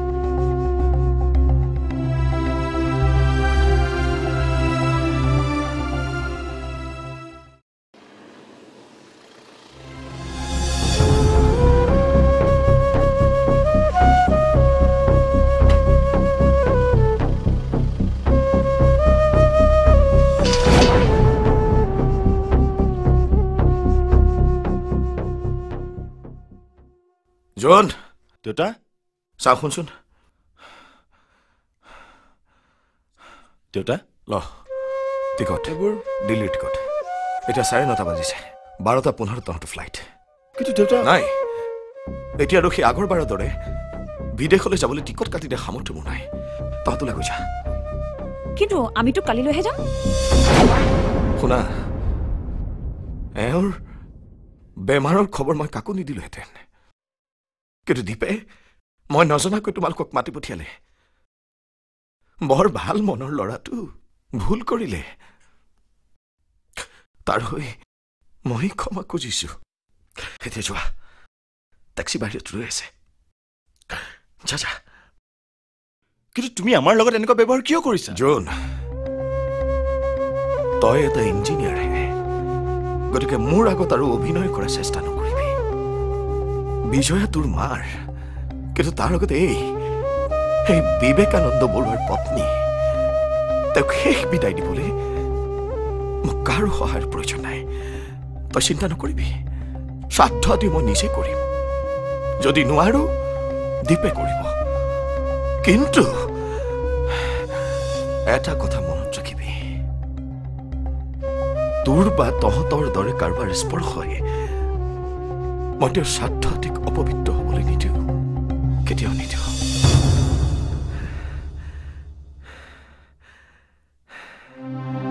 [SPEAKER 3] জোন
[SPEAKER 13] দেউতা?
[SPEAKER 3] চাওঁ শুনচোন।
[SPEAKER 13] দেউতা?
[SPEAKER 3] ল টিকট এইবোৰ দিল্লীৰ টিকট। এতিয়া চাৰে নটা বাজিছে বাৰটা পোন্ধৰ তহঁতৰ ফ্লাইট
[SPEAKER 13] কিন্তু দেউতা
[SPEAKER 3] নাই। এতিয়া আৰু সেই আগৰবাৰৰ দৰে বিদেশলৈ যাবলৈ টিকট কাটি দিয়া সামৰ্থ্য মোৰ নাই। তহঁতলৈ গৈ যা।
[SPEAKER 6] কিন্তু আমিতো কালিলৈহে যাম।
[SPEAKER 3] শুনা এওঁৰ বেমাৰৰ খবৰ মই কাকো নিদিলোহেঁতেন। কিন্তু দীপে মই নজনাকৈ তোমালোকক মাতি পঠিয়ালে। বৰ ভাল মনৰ ল'ৰাটো ভুল কৰিলে। তাৰ হৈ মই ক্ষমা খুজিছো। এতিয়া যোৱা টেক্সি বাহিৰত ৰৈ আছে। যা যা।
[SPEAKER 13] কিন্তু তুমি আমাৰ লগত এনেকুৱা ব্যৱহাৰ কিয় কৰিছা?
[SPEAKER 3] জোন তই এটা ইঞ্জিনিয়াৰহে গতিকে মোৰ আগত আৰু অভিনয় কৰাৰ চেষ্টা নকৰিবি বিজয়া তোৰ মাৰ। কিন্তু তাৰ লগতে এই সেই বিবেকানন্দ বৰুৱাৰ পত্নী। তেওঁক শেষ বিদায় দিবলৈ মোক কাৰো সহায়ৰ প্ৰয়োজন নাই। তই চিন্তা নকৰিবি। শ্ৰাদ্ধ দি মই নিজে কৰিম। যদি নোৱাৰো দীপে কৰিব। কিন্তু এটা কথা মনত ৰাখিবি। তোৰ বা তহঁতৰ দৰে কাৰোবাৰ স্পৰ্শই মই তেওঁৰ শ্ৰাদ্ধাধিক অপবিত্ৰ হ'বলৈ নিদিওঁ। কেতিয়াও নিদিওঁ।
[SPEAKER 13] মহাদেৱ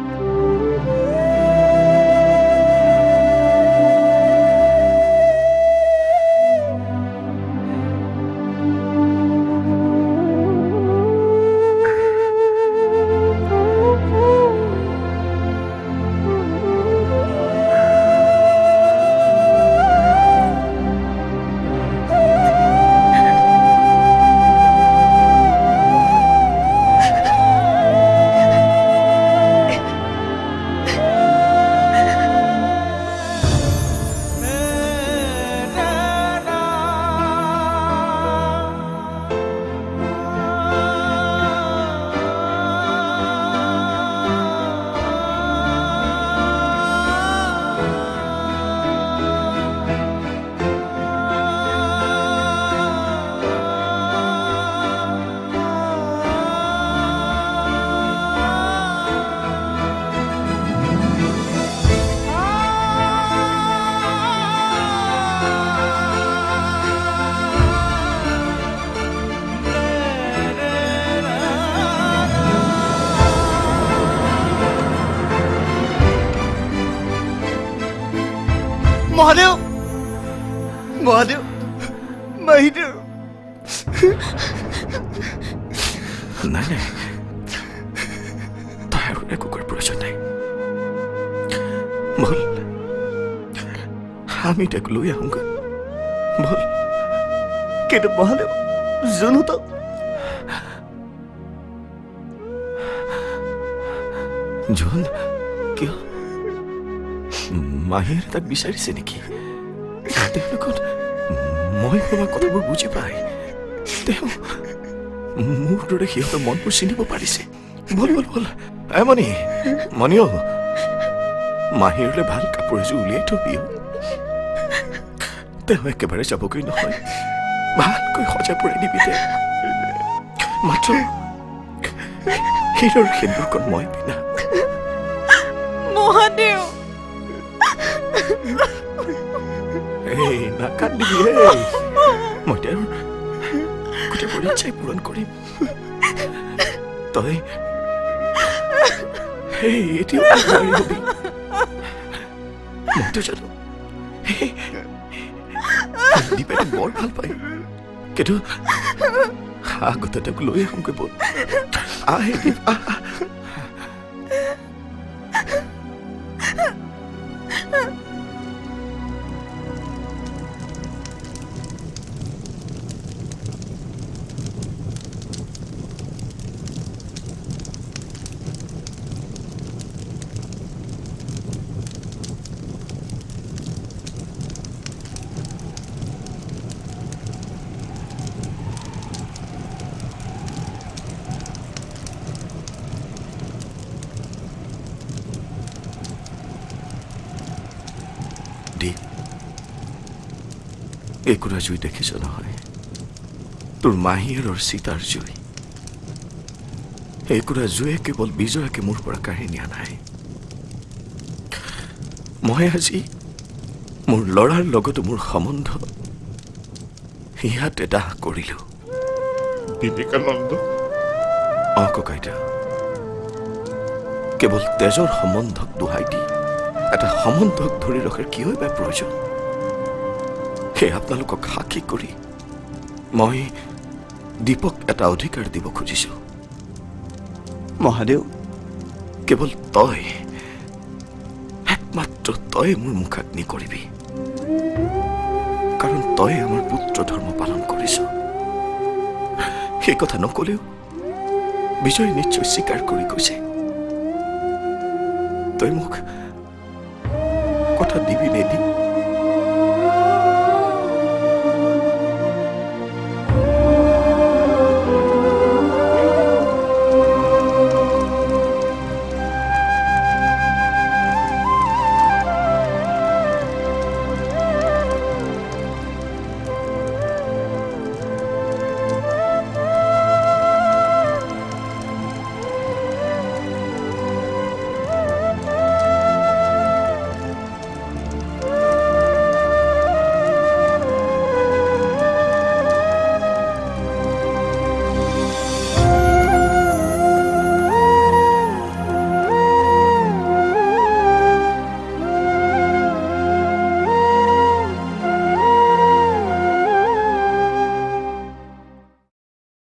[SPEAKER 3] বিচাৰিছে নেকি? তেওঁলোকত মই কোৱা কথাবোৰ বুজি পায় তেওঁ মোৰ দৰে সিহঁতৰ মনবোৰ চিনিব পাৰিছে। বল বল বল। এ মণি মণিও মাহীৰলৈ ভাল কাপোৰ এযোৰ উলিয়াই থবি অ। তেওঁ একেবাৰে যাবগৈ নহয়। ভালকৈ সজাই পৰাই দিবি দে। মাত্ৰ হীৰৰ সেন্দুৰকণ মই পিনা
[SPEAKER 1] মহাদেউ
[SPEAKER 3] মইতো জানো তোক বৰ ভাল পায় কিন্তু আগতে তেওঁক লৈ আহোঁগৈ বল আহ একুৰা জুই দেখিছ নহয়। তোৰ মাহীয়েৰৰ চিতাৰ জুই। একুৰা জুয়ে কেৱল বিজয়াকে মোৰ পৰা কাঢ়ি নিয়া নাই। মই আজি মোৰ ল'ৰাৰ লগতো মোৰ সম্বন্ধ ইয়াতে দাহ কৰিলো।
[SPEAKER 10] বিবেকানন্দ
[SPEAKER 3] অ ককাইদেউ কেৱল তেজৰ সম্বন্ধক দোহাই দি এটা সম্বন্ধক ধৰি ৰখাৰ কিয় বা প্ৰয়োজন? সেই আপোনালোকক সাক্ষী কৰি মই দীপক এটা অধিকাৰ দিব খুজিছো।
[SPEAKER 5] মহাদেউ
[SPEAKER 3] কেৱল তই একমাত্ৰ তই মোৰ মুখাগ্নি কৰিবি। কাৰণ তই আমাৰ পুত্ৰ ধৰ্ম পালন কৰিছ। সেই কথা নকলেও বিজয় নিশ্চয় স্বীকাৰ কৰি কৈছে তই মোক কথা দিবি নেদি